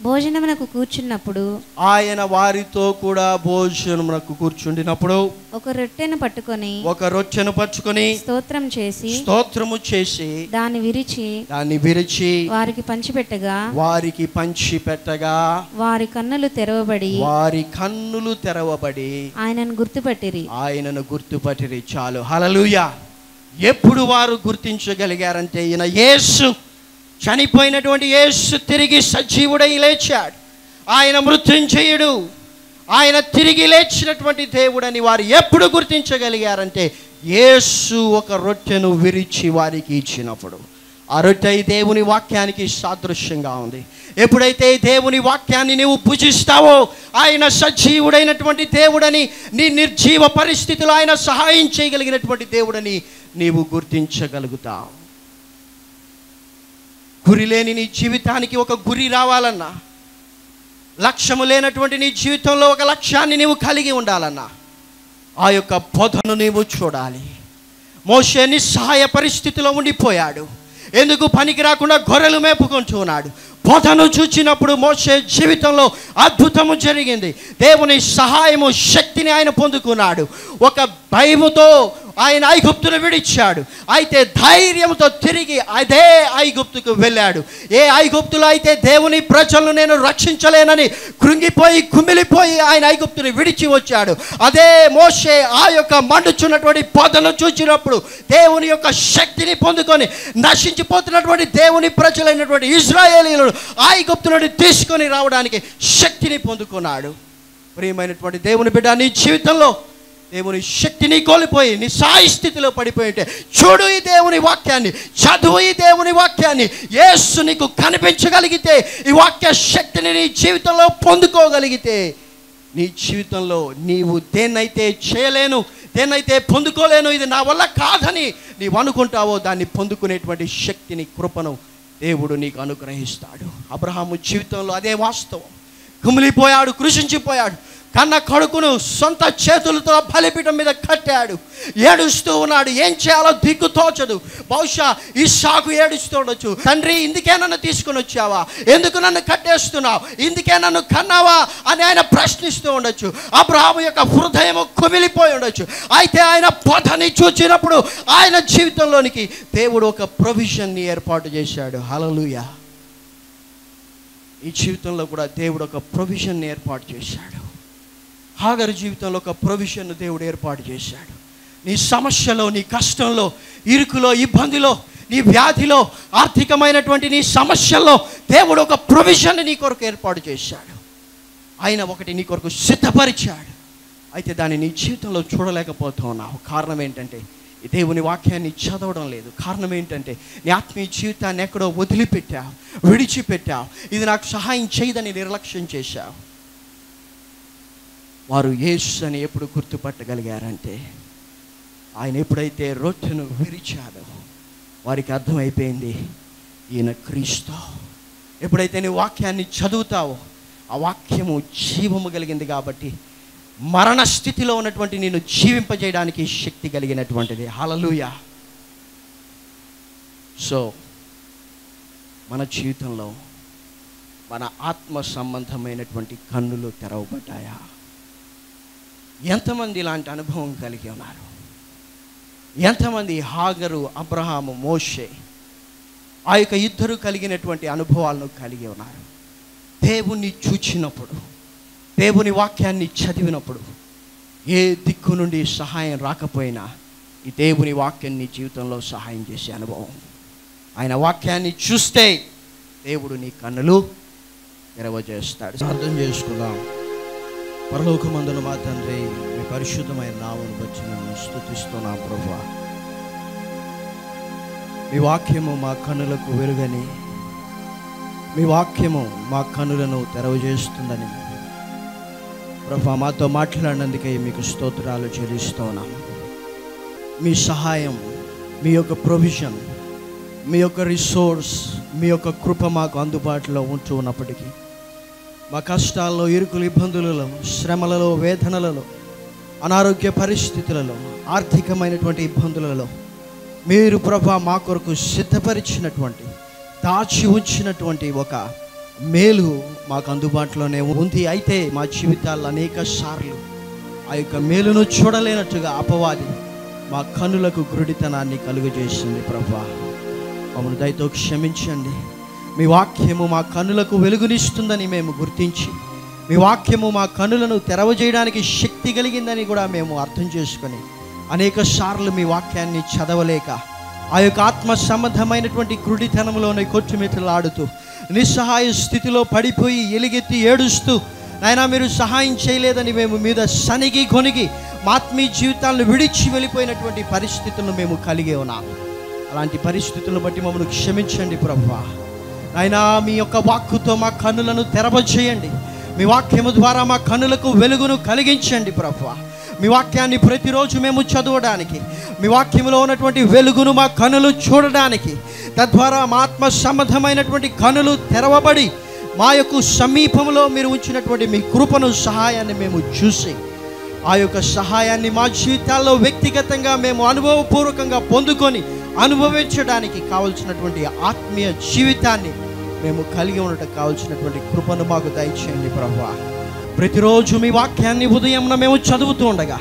భోజనమునకు కూర్చున్నప్పుడు ఆయన వారితో కూడా భోజనమునకు కూర్చుండినప్పుడు ఒక రొట్టెను పట్టుకొని ఒక రొచ్చెను పట్టుకొని స్తోత్రం చేసి స్తోత్రము చేసి దాన్ని విరిచి దాన్ని విరిచి వారికి పంచిపెట్టగా వారికి పంచి పెట్టగా వారి కన్నులు తెరవబడి వారి కన్నులు తెరవబడి ఆయనను గుర్తుపట్టిరి. ఆయనను గుర్తుపట్టిరి. చాలు. హలలుయ ఎప్పుడు వారు గుర్తించగలిగారంటే ఈయన యేసు. చనిపోయినటువంటి యేసు తిరిగి సజీవుడై లేచాడు. ఆయన మృత్యుంజయుడు ఆయన తిరిగి లేచినటువంటి దేవుడని వారు ఎప్పుడు గుర్తించగలిగారంటే యేసు ఒక రొట్టెను విరిచి వారికి ఇచ్చినప్పుడు. ఆ రొట్టె దేవుని వాక్యానికి సాదృశ్యంగా ఉంది. ఎప్పుడైతే దేవుని వాక్యాన్ని నీవు పూజిస్తావో ఆయన సజీవుడైనటువంటి దేవుడని నీ నిర్జీవ పరిస్థితిలో ఆయన సహాయం చేయగలిగినటువంటి దేవుడని నీవు గుర్తించగలుగుతావు. గురి లేని నీ జీవితానికి ఒక గురి రావాలన్నా లక్ష్యము లేనటువంటి నీ జీవితంలో ఒక లక్ష్యాన్ని నీవు కలిగి ఉండాలన్నా ఆ యొక్క బోధను నీవు చూడాలి. మోసే నిస్సహాయ పరిస్థితిలో ఉండిపోయాడు. ఎందుకు పనికి రాకుండా గొర్రెలు మేపుకుంటూ ఉన్నాడు? పొదను చూచినప్పుడు మోసే జీవితంలో అద్భుతము జరిగింది. దేవుని సహాయము శక్తిని ఆయన పొందుకున్నాడు. ఒక భయముతో ఆయన ఐగుప్తును విడిచాడు. అయితే ధైర్యంతో తిరిగి అదే ఐగుప్తుకు వెళ్ళాడు. ఏ ఐగుప్తులో అయితే దేవుని ప్రజలను నేను రక్షించలేనని కృంగిపోయి కుమిలిపోయి ఆయన ఐగుప్తుని విడిచి వచ్చాడు. అదే మోషే ఆ యొక్క మండుచున్నటువంటి పొదను చూచినప్పుడు దేవుని యొక్క శక్తిని పొందుకొని నశించిపోతున్నటువంటి దేవుని ప్రజలైనటువంటి ఇజ్రాయేలీలను ఐగుప్తు నుండి తీసుకొని రావడానికి శక్తిని పొందుకున్నాడు. ప్రియమైనటువంటి దేవుని బిడ్డ నీ జీవితంలో దేవుని శక్తిని కోల్పోయి నీ సాయి స్థితిలో పడిపోయి ఉంటే చూడు ఈ దేవుని వాక్యాన్ని చదువు ఈ దేవుని వాక్యాన్ని. యేసు నీకు కనిపించగలిగితే ఈ వాక్య శక్తిని నీ జీవితంలో పొందుకోగలిగితే నీ జీవితంలో నీవు దేన్నైతే చేయలేను దేన్నైతే పొందుకోలేను ఇది నా వల్ల కాదని నీవు అనుకుంటావో దాన్ని పొందుకునేటువంటి శక్తిని కృపను దేవుడు నీకు అనుగ్రహిస్తాడు. అబ్రహాము జీవితంలో అదే వాస్తవం. కుమిలిపోయాడు కృషించిపోయాడు కన్న కొడుకును సొంత చేతులతో బలిపీఠం మీద కట్టాడు. ఏడుస్తూ ఉన్నాడు. ఏం చేయాలో దిక్కు తోచదు. బహుశా ఈ సాకు ఏడుస్తూ ఉండొచ్చు. తండ్రి ఇందుకే నన్ను తీసుకుని వచ్చావా? ఎందుకు నన్ను కట్టేస్తున్నావు? ఇందుకే నన్ను కన్నావా? అని ఆయన ప్రశ్నిస్తూ ఉండొచ్చు. అబ్రాహం యొక్క హృదయం కుమిలిపోయి ఉండొచ్చు. అయితే ఆయన పొధని చూచినప్పుడు ఆయన జీవితంలోనికి దేవుడు ఒక ప్రొవిజన్ని ఏర్పాటు చేశాడు. హలలుయ ఈ జీవితంలో కూడా దేవుడు ఒక ప్రొవిజన్ ఏర్పాటు చేశాడు. హాగర్ జీవితంలో ఒక ప్రొవిజన్ దేవుడు ఏర్పాటు చేశాడు. నీ సమస్యలో నీ కష్టంలో ఇరుకులో ఇబ్బందిలో నీ వ్యాధిలో ఆర్థికమైనటువంటి నీ సమస్యల్లో దేవుడు ఒక ప్రొవిజన్ నీ కొరకు ఏర్పాటు చేశాడు. ఆయన ఒకటి నీ కొరకు సిద్ధపరిచాడు. అయితే దాన్ని నీ జీవితంలో చూడలేకపోతున్నావు. కారణం ఏంటంటే దేవుని వాక్యాన్ని చదవడం లేదు. కారణం ఏంటంటే నీ ఆత్మీయ జీవితాన్ని ఎక్కడో వదిలిపెట్టావు విడిచిపెట్టావు. ఇది నాకు సహాయం చేయదని నిర్లక్ష్యం చేశావు. వారు యేసు అని ఎప్పుడు గుర్తుపట్టగలిగారంటే ఆయన ఎప్పుడైతే రొట్టెను విరిచాడో వారికి అర్థమైపోయింది ఈయన క్రీస్తు. ఎప్పుడైతే నీ వాక్యాన్ని చదువుతావో ఆ వాక్యము జీవము కలిగింది కాబట్టి మరణ స్థితిలో ఉన్నటువంటి నేను జీవింపజేయడానికి శక్తి కలిగినటువంటిది. హలలుయ సో మన జీవితంలో మన ఆత్మ సంబంధమైనటువంటి కన్నులు తెరవబడ్డాయా? ఎంతమంది ఇలాంటి అనుభవం కలిగి ఉన్నారు? ఎంతమంది హాగరు అబ్రహాము మోషే ఆ యొక్క ఇద్దరు కలిగినటువంటి అనుభవాలను కలిగి ఉన్నారు? దేవుణ్ణి చూచినప్పుడు దేవుని వాక్యాన్ని చదివినప్పుడు ఏ దిక్కు నుండి సహాయం రాకపోయినా ఈ దేవుని వాక్యం నీ జీవితంలో సహాయం చేసే అనుభవం. ఆయన వాక్యాన్ని చూస్తే దేవుడు నీ కన్నులు తెరవజేస్తాడు. అర్థం చేసుకుందాం. పరలోకమందున మా తండ్రి మీ పరిశుద్ధమైన నామను వచ్చి మేము స్థుతిస్తున్నాం ప్రభా మీ వాక్యము మా కన్నులకు వెలుగని మీ వాక్యము మా కన్నులను తెరవజేస్తుందని ప్రభా మాతో మాట్లాడినందుకే మీకు స్తోత్రాలు చెల్లిస్తున్నాం. మీ సహాయం మీ యొక్క ప్రొవిజన్ మీ యొక్క రిసోర్స్ మీ యొక్క కృప మాకు అందుబాటులో ఉంచు ఉన్నప్పటికీ మా కష్టాల్లో ఇరుకులు ఇబ్బందులలో శ్రమలలో వేదనలలో అనారోగ్య పరిస్థితులలో ఆర్థికమైనటువంటి ఇబ్బందులలో మీరు ప్రభా మా కొరకు సిద్ధపరిచినటువంటి దాచి ఉంచినటువంటి ఒక మేలు మాకు అందుబాటులోనే ఉంది. అయితే మా జీవితాల్లో అనేక సార్లు ఆ యొక్క మేలును చూడలేనట్టుగా అపవాది మా కనులకు గురుడితనాన్ని కలుగజేసింది ప్రభా. మమ్మల్ని దయతో క్షమించండి. మీ వాక్యము మా కన్నులకు వెలుగునిస్తుందని మేము గుర్తించి మీ వాక్యము మా కన్నులను తెరవజేయడానికి శక్తి కలిగిందని కూడా మేము అర్థం చేసుకొని అనేక సార్లు మీ వాక్యాన్ని చదవలేక ఆ యొక్క ఆత్మ సంబంధమైనటువంటి క్రుడితనంలోనే కొట్టుమిట్టలాడుతూ నిస్సహాయ స్థితిలో పడిపోయి ఎలుగెత్తి ఏడుస్తూ నాయనా మీరు సహాయం చేయలేదని మేము మీద సనిగి కొనిగి మాత్మీ ఆత్మీయ జీవితాలను విడిచి వెళ్ళిపోయినటువంటి పరిస్థితులను మేము కలిగి ఉన్నాం అలాంటి పరిస్థితులను బట్టి మమ్మల్ని క్షమించండి ప్రభా. ఆయన మీ యొక్క వాక్కుతో మా కన్నులను తెరవచేయండి. మీ వాక్యము ద్వారా మా కన్నులకు వెలుగును కలిగించండి ప్రభు మీ వాక్యాన్ని ప్రతిరోజు మేము చదవడానికి మీ వాక్యంలో ఉన్నటువంటి వెలుగును మా కనులు చూడడానికి తద్వారా మా ఆత్మ సంబంధమైనటువంటి కనులు తెరవబడి మా యొక్క సమీపంలో మీరు ఉంచినటువంటి మీ కృపను సహాయాన్ని మేము చూసి ఆ యొక్క సహాయాన్ని మా జీవితాల్లో వ్యక్తిగతంగా మేము అనుభవపూర్వకంగా పొందుకొని అనుభవించడానికి కావలసినటువంటి ఆత్మీయ జీవితాన్ని మేము కలిగి ఉండటం కావాల్సినటువంటి కృపను మాకు దయచేయండి ప్రభా ప్రతిరోజు మీ వాక్యాన్ని ఉదయం మేము చదువుతూ ఉండగా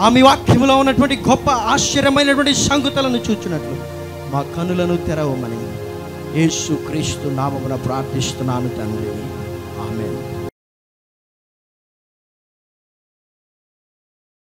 ఆ మీ వాక్యంలో ఉన్నటువంటి గొప్ప ఆశ్చర్యమైనటువంటి సంగతులను చూచినట్లు మా కనులను తెరవమని యేసు క్రీస్తు నామమున ప్రార్థిస్తున్నాను తండ్రి.